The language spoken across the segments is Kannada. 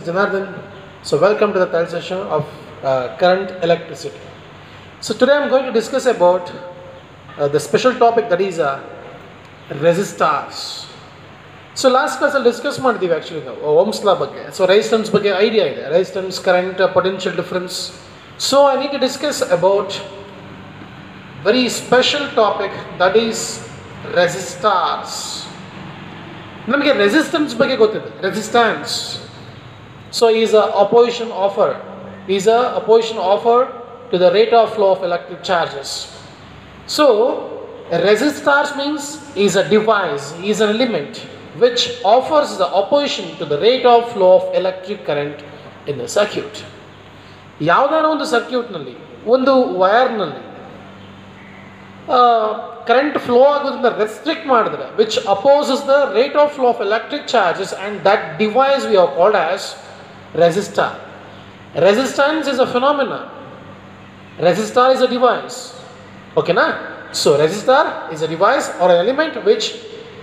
Janardhan. So welcome to the third session of uh, current electricity. So today I'm going to discuss about uh, the special topic that is uh, resistors. So last ಕ್ಲಾಸಲ್ಲಿ ಡಿಸ್ಕಸ್ ಮಾಡಿದ್ದೀವಿ ಆ್ಯಕ್ಚುಲಿ ನಾವು ಓಮ್ಸ್ ಲಾ ಬಗ್ಗೆ ಸೊ ರೆಸಿಸ್ಟೆನ್ಸ್ ಬಗ್ಗೆ ಐಡಿಯಾ ಇದೆ resistance current potential difference so I need to discuss about very special topic that is resistors ನಮಗೆ ರೆಸಿಸ್ಟೆನ್ಸ್ ಬಗ್ಗೆ ಗೊತ್ತಿದೆ resistance So is a opposition offer. Is a opposition offer to the rate of flow of electric charges. So a resistor means is a device, is an element which offers the opposition to the rate of flow of electric current in the circuit. ಯಾವುದಾರ ಒಂದು ಸರ್ಕ್ಯೂಟ್ನಲ್ಲಿ ಒಂದು ವಯರ್ನಲ್ಲಿ ಕರೆಂಟ್ ಫ್ಲೋ ಆಗೋದ್ರಿಂದ ರೆಸ್ಟ್ರಿಕ್ಟ್ ಮಾಡಿದ್ರೆ which opposes the rate of flow of electric charges and that device we are called as resistor. Resistance is a phenomena. Resistor is a device. Okay, na? So resistor is a device or an element which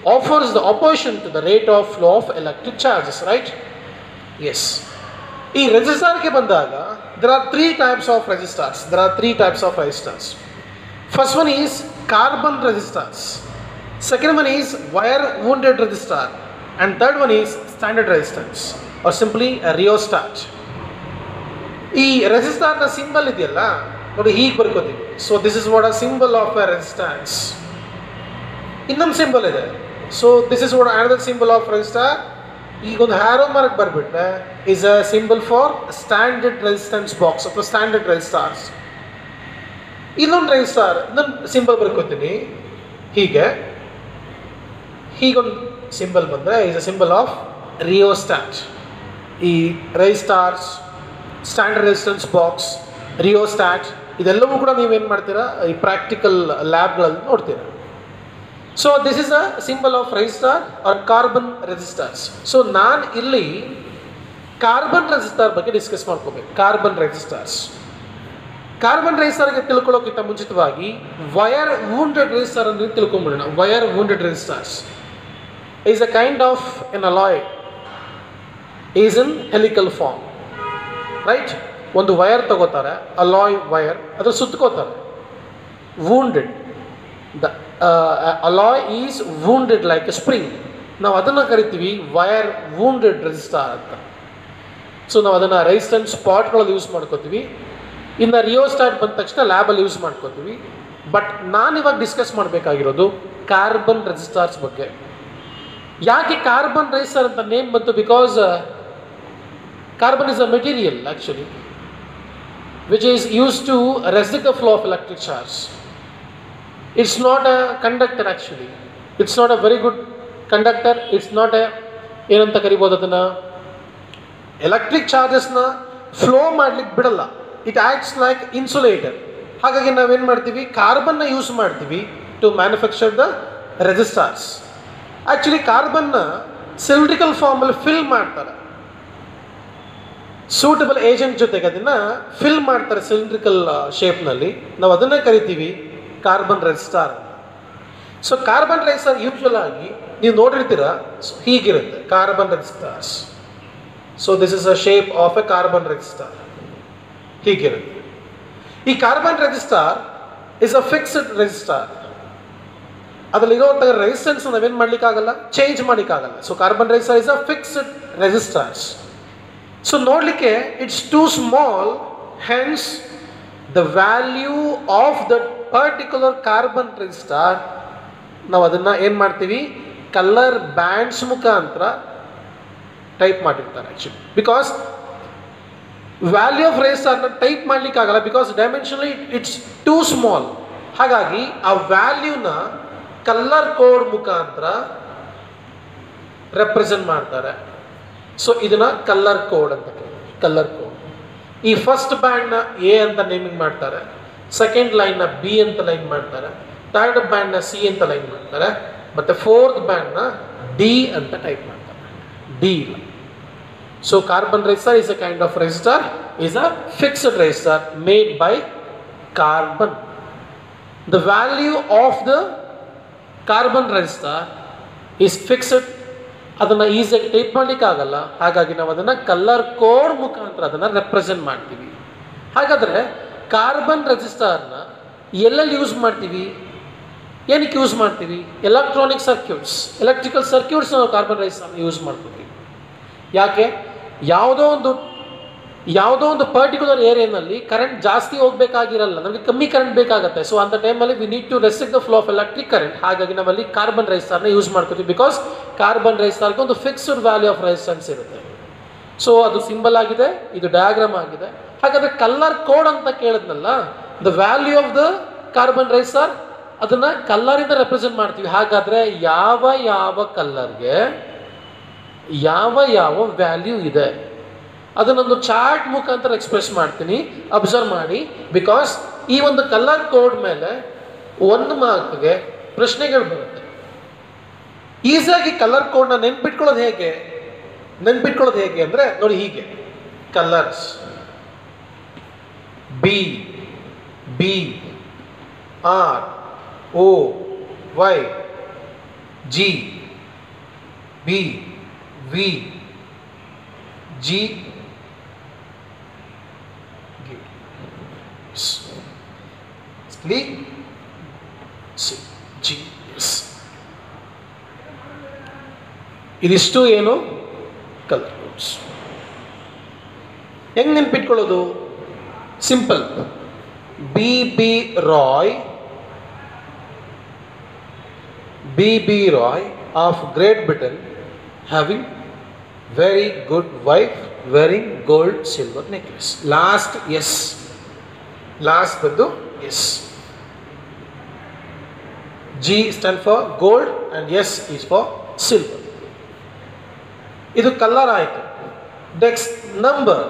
offers the opposition to the rate of flow of electric charges, right? Yes. ಈ ರೆಸಿಸ್ಟಾರ್ಗೆ ಬಂದಾಗ there are three types of resistors there are three types of resistors first one is carbon resistors second one is wire wounded resistor and third one is standard resistance Or simply a rheostat. ಈ ರೆಸಿಸ್ಟಾರ್ನ ಸಿಂಬಲ್ ಇದೆಯಲ್ಲ, ನೋಡಿ ಹೀಗೆ ಬರ್ಕೋತೀವಿ so this is what a symbol of a resistance ಇನ್ನೊಂದು ಸಿಂಬಲ್ ಇದೆ. So this is what another symbol of resistor ಈಗ ಒಂದು arrow mark ಬರ್ಬಿಟ್ರೆ is a symbol for standard resistance box ಅಥವಾ ಸ್ಟ್ಯಾಂಡರ್ಡ್ ರೆಜಿಸ್ಟಾರ್ಸ್ ಇನ್ನೊಂದು ರೆಜಿಸ್ಟಾರ್ ಇನ್ನೊಂದು ಸಿಂಬಲ್ ಬರ್ಕೋತೀನಿ. ಹೀಗೆ. ಹೀಗೊಂದು ಸಿಂಬಲ್ ಬಂದರೆ is a symbol of rheostat ಈ resistors standard resistance box rheostat ಇದೆಲ್ಲವೂ ಕೂಡ ನೀವೇನು ಮಾಡ್ತೀರಾ? ಈ ಪ್ರಾಕ್ಟಿಕಲ್ ಲ್ಯಾಬ್ಗಳಲ್ಲಿ ನೋಡ್ತೀರಾ. So this is a symbol of resistor are carbon resistors so ನಾನು ಇಲ್ಲಿ ಕಾರ್ಬನ್ ರೆಸಿಸ್ಟರ್ ಬಗ್ಗೆ ಡಿಸ್ಕಸ್ ಮಾಡ್ಕೋಬೇಕು. ಕಾರ್ಬನ್ ರೆಸಿಸ್ಟರ್ಸ್ ಕಾರ್ಬನ್ ರೆಜಿಸ್ಟರ್ಗೆ ತಿಳ್ಕೊಳ್ಳೋಕ್ಕಿಂತ ಮುಂಚಿತವಾಗಿ ವಯರ್ ವೂಂಡೆಡ್ ರೆಜಿಸ್ಟಾರ್ ಅಂದರೆ ತಿಳ್ಕೊಂಬಿಡೋಣ. Wire wounded resistors is a kind of an alloy is in helical form right ಒಂದು ವಯರ್ ತಗೋತಾರೆ ಅಲಾಯ್ ವಯರ್ ಅದ್ರ ಸುತ್ಕೋತಾರೆ. Wounded the alloy is wounded like a spring ನಾವು ಅದನ್ನು ಕರಿತೀವಿ ವಯರ್ ವೂಂಡೆಡ್ ರೆಜಿಸ್ಟಾರ್ ಅಂತ. ಸೊ ನಾವು ಅದನ್ನು ರೈಸ್ಟೆಂಟ್ ಸ್ಪಾಟ್ಗಳಲ್ಲಿ ಯೂಸ್ ಮಾಡ್ಕೋತೀವಿ. ಇನ್ನು ರಿಯೋಸ್ಟಾಟ್ ಬಂದ ತಕ್ಷಣ ಲ್ಯಾಬಲ್ಲಿ ಯೂಸ್ ಮಾಡ್ಕೋತೀವಿ. ಬಟ್ ನಾನು ಇವಾಗ ಡಿಸ್ಕಸ್ ಮಾಡಬೇಕಾಗಿರೋದು ಕಾರ್ಬನ್ ರೆಜಿಸ್ಟಾರ್ಸ್ ಬಗ್ಗೆ. ಯಾಕೆ ಕಾರ್ಬನ್ ರೈಸರ್ ಅಂತ ನೇಮ್ ಬಂತು? Because carbon is a material actually which is use to resist the flow of electric charge it's not a conductor actually it's not a very good conductor it's not a ಏನಂತ ಕರಿಬೋದು ಅದನ್ನು? ಎಲೆಕ್ಟ್ರಿಕ್ ಚಾರ್ಜಸ್ನ ಫ್ಲೋ ಮಾಡ್ಲಿಕ್ಕೆ ಬಿಡಲ್ಲ. ಇಟ್ ಆ್ಯಕ್ಟ್ಸ್ ಲೈಕ್ ಇನ್ಸುಲೇಟರ್ ಹಾಗಾಗಿ ನಾವೇನು ಮಾಡ್ತೀವಿ? ಕಾರ್ಬನ್ನ ಯೂಸ್ ಮಾಡ್ತೀವಿ to manufacture the resistors actually ಕಾರ್ಬನ್ನ cylindrical ಫಾರ್ಮಲ್ಲಿ ಫಿಲ್ ಮಾಡ್ತಾರೆ. ಸೂಟಬಲ್ ಏಜೆಂಟ್ ಜೊತೆಗೆ ಅದನ್ನು ಫಿಲ್ ಮಾಡ್ತಾರೆ ಸಿಲಿಂಡ್ರಿಕಲ್ ಶೇಪ್ನಲ್ಲಿ ನಾವು ಅದನ್ನೇ ಕರಿತೀವಿ carbon resistor so carbon resistor usual ಆಗಿ ನೀವು ನೋಡಿರ್ತೀರ, ಹೀಗಿರುತ್ತೆ carbon resistors so this is a shape of a carbon resistor ಹೀಗಿರುತ್ತೆ. ಈ carbon resistor is a fixed resistor ಅದರಲ್ಲಿರುವಂತಹ resistance ನಾವೇನು ಮಾಡ್ಲಿಕ್ಕಾಗಲ್ಲ? Change ಮಾಡ್ಲಿಕ್ಕಾಗಲ್ಲ. So carbon resistor is a fixed resistors so ನೋಡಲಿಕ್ಕೆ it's too small hence the value of the particular carbon resistor ನಾವು ಅದನ್ನು ಏನು ಮಾಡ್ತೀವಿ? ಕಲರ್ ಬ್ಯಾಂಡ್ಸ್ ಮುಖಾಂತರ ಟೈಪ್ ಮಾಡಿರ್ತಾರೆ ಆ್ಯಕ್ಚುಲಿ ಬಿಕಾಸ್ ವ್ಯಾಲ್ಯೂ ಆಫ್ ರೇಸ್ಟಾರ್ನ type ಮಾಡಲಿಕ್ಕಾಗಲ್ಲ because dimension it's too small ಹಾಗಾಗಿ ಆ ವ್ಯಾಲ್ಯೂನ ಕಲ್ಲರ್ ಕೋಡ್ ಮುಖಾಂತರ ರೆಪ್ರೆಸೆಂಟ್ ಮಾಡ್ತಾರೆ. ಸೊ ಇದನ್ನ ಕಲ್ಲರ್ ಕೋಡ್ ಅಂತ ಕಲ್ಲರ್ ಕೋಡ್ ಈ ಫಸ್ಟ್ ಬ್ಯಾಂಡ್ನ ಎ ಅಂತ ನೇಮಿಂಗ್ ಮಾಡ್ತಾರೆ. ಸೆಕೆಂಡ್ ಲೈನ್ನ ಬಿ ಅಂತ ಲೈನ್ ಮಾಡ್ತಾರೆ. ಥರ್ಡ್ ಬ್ಯಾಂಡ್ನ ಸಿ ಅಂತ ಲೈನ್ ಮಾಡ್ತಾರೆ. ಮತ್ತು ಫೋರ್ತ್ ಬ್ಯಾಂಡ್ನ ಡಿ ಅಂತ ಟೈಪ್ ಮಾಡ್ತಾರೆ. ಡಿ ಇಲ್ಲ. So carbon resistor is a kind of resistor is a fixed resistor made by carbon the value of the carbon resistor is fixed ಅದನ್ನು ಈಸಿಯಾಗಿ ಟೈಪ್ ಮಾಡ್ಲಿಕ್ಕೆ ಆಗಲ್ಲ ಹಾಗಾಗಿ ನಾವು ಅದನ್ನು ಕಲರ್ ಕೋಡ್ ಮುಖಾಂತರ ಅದನ್ನು ರೆಪ್ರೆಸೆಂಟ್ ಮಾಡ್ತೀವಿ. ಹಾಗಾದರೆ ಕಾರ್ಬನ್ ರೆಜಿಸ್ಟರ್ನ ಎಲ್ಲೆಲ್ಲಿ ಯೂಸ್ ಮಾಡ್ತೀವಿ? ಏನಕ್ಕೆ ಯೂಸ್ ಮಾಡ್ತೀವಿ? ಎಲೆಕ್ಟ್ರಾನಿಕ್ ಸರ್ಕ್ಯೂಟ್ಸ್ ಎಲೆಕ್ಟ್ರಿಕಲ್ ಸರ್ಕ್ಯೂಟ್ಸ್ ನಾವು ಕಾರ್ಬನ್ ರೈಸ್ ಯೂಸ್ ಮಾಡ್ಕೊತೀವಿ. ಯಾಕೆ? ಯಾವುದೋ ಒಂದು ಯಾವುದೋ ಒಂದು ಪರ್ಟಿಕ್ಯುಲರ್ ಏರಿಯಾನಲ್ಲಿ ಕರೆಂಟ್ ಜಾಸ್ತಿ ಹೋಗಬೇಕಾಗಿರಲ್ಲ, ನಮಗೆ ಕಮ್ಮಿ ಕರೆಂಟ್ ಬೇಕಾಗುತ್ತೆ. ಸೊ ಅಂತ ಟೈಮಲ್ಲಿ we need to restrict the flow of electric current ಹಾಗಾಗಿ ನಾವಲ್ಲಿ ಕಾರ್ಬನ್ ರೈಸರ್ನ ಯೂಸ್ ಮಾಡ್ಕೋತೀವಿ ಬಿಕಾಸ್ ಕಾರ್ಬನ್ ರೈಸರ್ಗೆ ಒಂದು ಫಿಕ್ಸ್ಡ್ ವ್ಯಾಲ್ಯೂ ಆಫ್ ರೆಸಿಸ್ಟೆನ್ಸ್ ಇರುತ್ತೆ. ಸೊ ಅದು ಸಿಂಬಲ್ ಆಗಿದೆ, ಇದು ಡಯಾಗ್ರಾಮ್ ಆಗಿದೆ. ಹಾಗಾದರೆ ಕಲರ್ ಕೋಡ್ ಅಂತ ಕೇಳಿದ್ನಲ್ಲ the value of the carbon resistor ಅದನ್ನು ಕಲ್ಲರಿಂದ ರೆಪ್ರೆಸೆಂಟ್ ಮಾಡ್ತೀವಿ. ಹಾಗಾದರೆ ಯಾವ ಯಾವ ಕಲ್ಲರ್ಗೆ ಯಾವ ಯಾವ ವ್ಯಾಲ್ಯೂ ಇದೆ? ಅದನ್ನೊಂದು ಚಾರ್ಟ್ ಮುಖಾಂತರ ಎಕ್ಸ್ಪ್ರೆಸ್ ಮಾಡ್ತೀನಿ ಅಬ್ಸರ್ವ್ ಮಾಡಿ. ಬಿಕಾಸ್ ಈ ಒಂದು ಕಲರ್ ಕೋಡ್ ಮೇಲೆ ಒಂದು ಮಾರ್ಕ್ಗೆ ಪ್ರಶ್ನೆಗಳು ಬರುತ್ತೆ. ಈಸಿಯಾಗಿ ಕಲರ್ ಕೋಡ್ನ ನೆನ್ಪಿಟ್ಕೊಳ್ಳೋದು ಹೇಗೆ? ನೆನ್ಪಿಟ್ಕೊಳ್ಳೋದು ಹೇಗೆ ಅಂದರೆ, ನೋಡಿ ಹೀಗೆ. Colours B B R O Y G B V G clean C G ಇದಿಷ್ಟು ಏನು ಕಲರ್ ಕೋಡ್ಸ್ ಹೆಂಗೆ ನೆನ್ಪಿಟ್ಕೊಳ್ಳೋದು? Simple B B Roy B B Roy of Great Britain having very good wife wearing gold silver necklace last S last ಬಂದು S G stand for gold and S is for silver ಇದು ಕಲರ್ ಆಯಿತು. Next number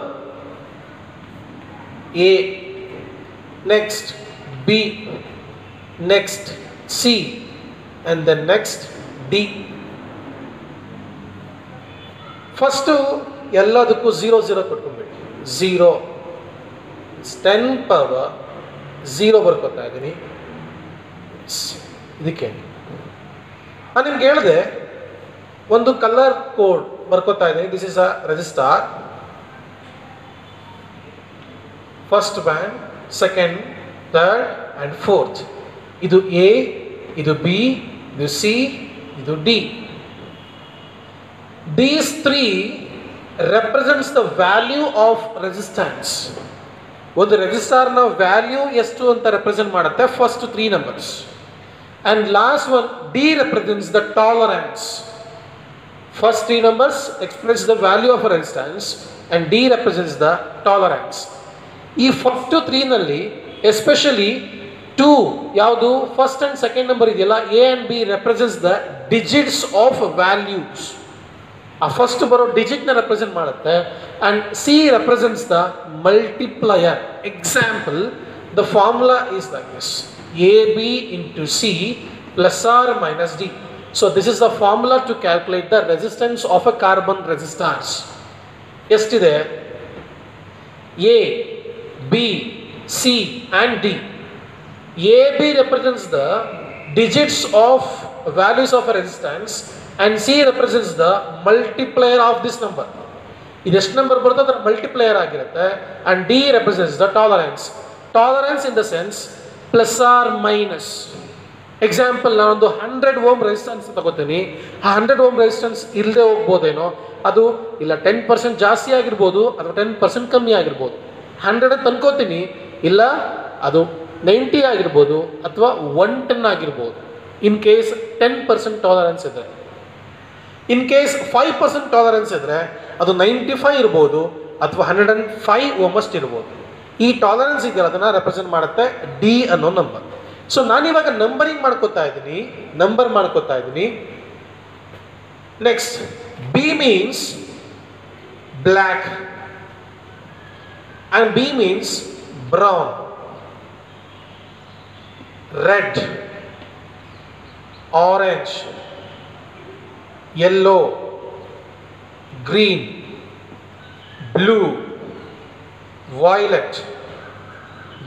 A next B next C and then next D first ಎಲ್ಲದಕ್ಕೂ ಝೀರೋ ಝೀರೋ ಕೊಟ್ಕೊಂಡ್ಬಿಟ್ಟು ಝೀರೋ ಟೆನ್ ಪವರ್ ಝೀರೋ ಬರ್ಕೊತಾ ಇದ್ದೀನಿ ಇದಕ್ಕೆ. ನಾನು ನಿಮ್ಗೆ ಹೇಳಿದೆ, ಒಂದು ಕಲರ್ ಕೋಡ್ ಬರ್ಕೋತಾ ಇದ್ದೀನಿ this is a resistor first band second third and fourth ಇದು ಎ ಇದು ಬಿ ಇದು ಸಿ ಇದು D these three represents the value of resistance ಒಂದು ರೆಜಿಸ್ಟಾರ್ನ ವ್ಯಾಲ್ಯೂ ಎಷ್ಟು ಅಂತ ರೆಪ್ರೆಸೆಂಟ್ ಮಾಡುತ್ತೆ? First three numbers and last one, D represents the tolerance. First three numbers express the value of resistance and D represents the tolerance. ಈ ಫಸ್ಟ್ ತ್ರೀನಲ್ಲಿ ಎಸ್ಪೆಷಲಿ ಟೂ ಯಾವುದು? ಫಸ್ಟ್ ಆ್ಯಂಡ್ ಸೆಕೆಂಡ್ ನಂಬರ್ ಇದೆಯಲ್ಲ A and B represents the digits of values ಆ ಫಸ್ಟ್ ಬರೋ ಡಿಜಿಟ್ನ ರೆಪ್ರೆಸೆಂಟ್ ಮಾಡುತ್ತೆ. And C represents the multiplier example the formula is like this A B into C plus R minus D so this is the formula to calculate the resistance of a carbon resistors ಎಷ್ಟಿದೆ A B C and D A B represents the digits of values of a resistance and C represents the multiplier of this number ಇದೆಷ್ಟು ನಂಬರ್ ಬರುತ್ತೋ ಅದರ ಮಲ್ಟಿಪ್ಲೇಯರ್ ಆಗಿರುತ್ತೆ and D represents the tolerance tolerance in the sense Plus or minus example ನಾನೊಂದು ಹಂಡ್ರೆಡ್ ಓಮ್ ರೆಸಿಸ್ಟೆನ್ಸ್ ತಗೋತೀನಿ. ಆ ಹಂಡ್ರೆಡ್ ಓಮ್ ರೆಸಿಸ್ಟೆನ್ಸ್ ಇಲ್ಲದೆ ಹೋಗ್ಬೋದೇನೋ? ಅದು ಇಲ್ಲ ಟೆನ್ ಪರ್ಸೆಂಟ್ ಜಾಸ್ತಿ ಆಗಿರ್ಬೋದು ಅಥವಾ ಟೆನ್ ಪರ್ಸೆಂಟ್ ಕಮ್ಮಿ ಆಗಿರ್ಬೋದು. ಹಂಡ್ರೆಡ್ ತಂದ್ಕೋತೀನಿ. ಇಲ್ಲ, ಅದು ನೈಂಟಿ ಆಗಿರ್ಬೋದು ಅಥವಾ ಒನ್ ಟೆನ್ ಆಗಿರ್ಬೋದು. In case ten percent tolerance ಇದೆ in case five percent tolerance ಇದ್ದರೆ ಅದು ನೈಂಟಿ ಫೈವ್ ಇರ್ಬೋದು ಅಥವಾ ಹಂಡ್ರೆಡ್ ಆ್ಯಂಡ್ ಫೈವ್ ಓಮಸ್ಟ್ ಇರ್ಬೋದು ಈ ಟಾಲರೆನ್ಸ್ ಇದೆಯಲ್ಲ ಅದನ್ನು ರೆಪ್ರೆಸೆಂಟ್ ಮಾಡುತ್ತೆ ಡಿ ಅನ್ನೋ ನಂಬರ್ ಸೊ ನಾನಿವಾಗ ನಂಬರಿಂಗ್ ಮಾಡ್ಕೋತಾ ಇದ್ದೀನಿ ನಂಬರ್ ಮಾಡ್ಕೋತಾ ಇದ್ದೀನಿ. Next B means black and B means brown red orange yellow green blue, violet,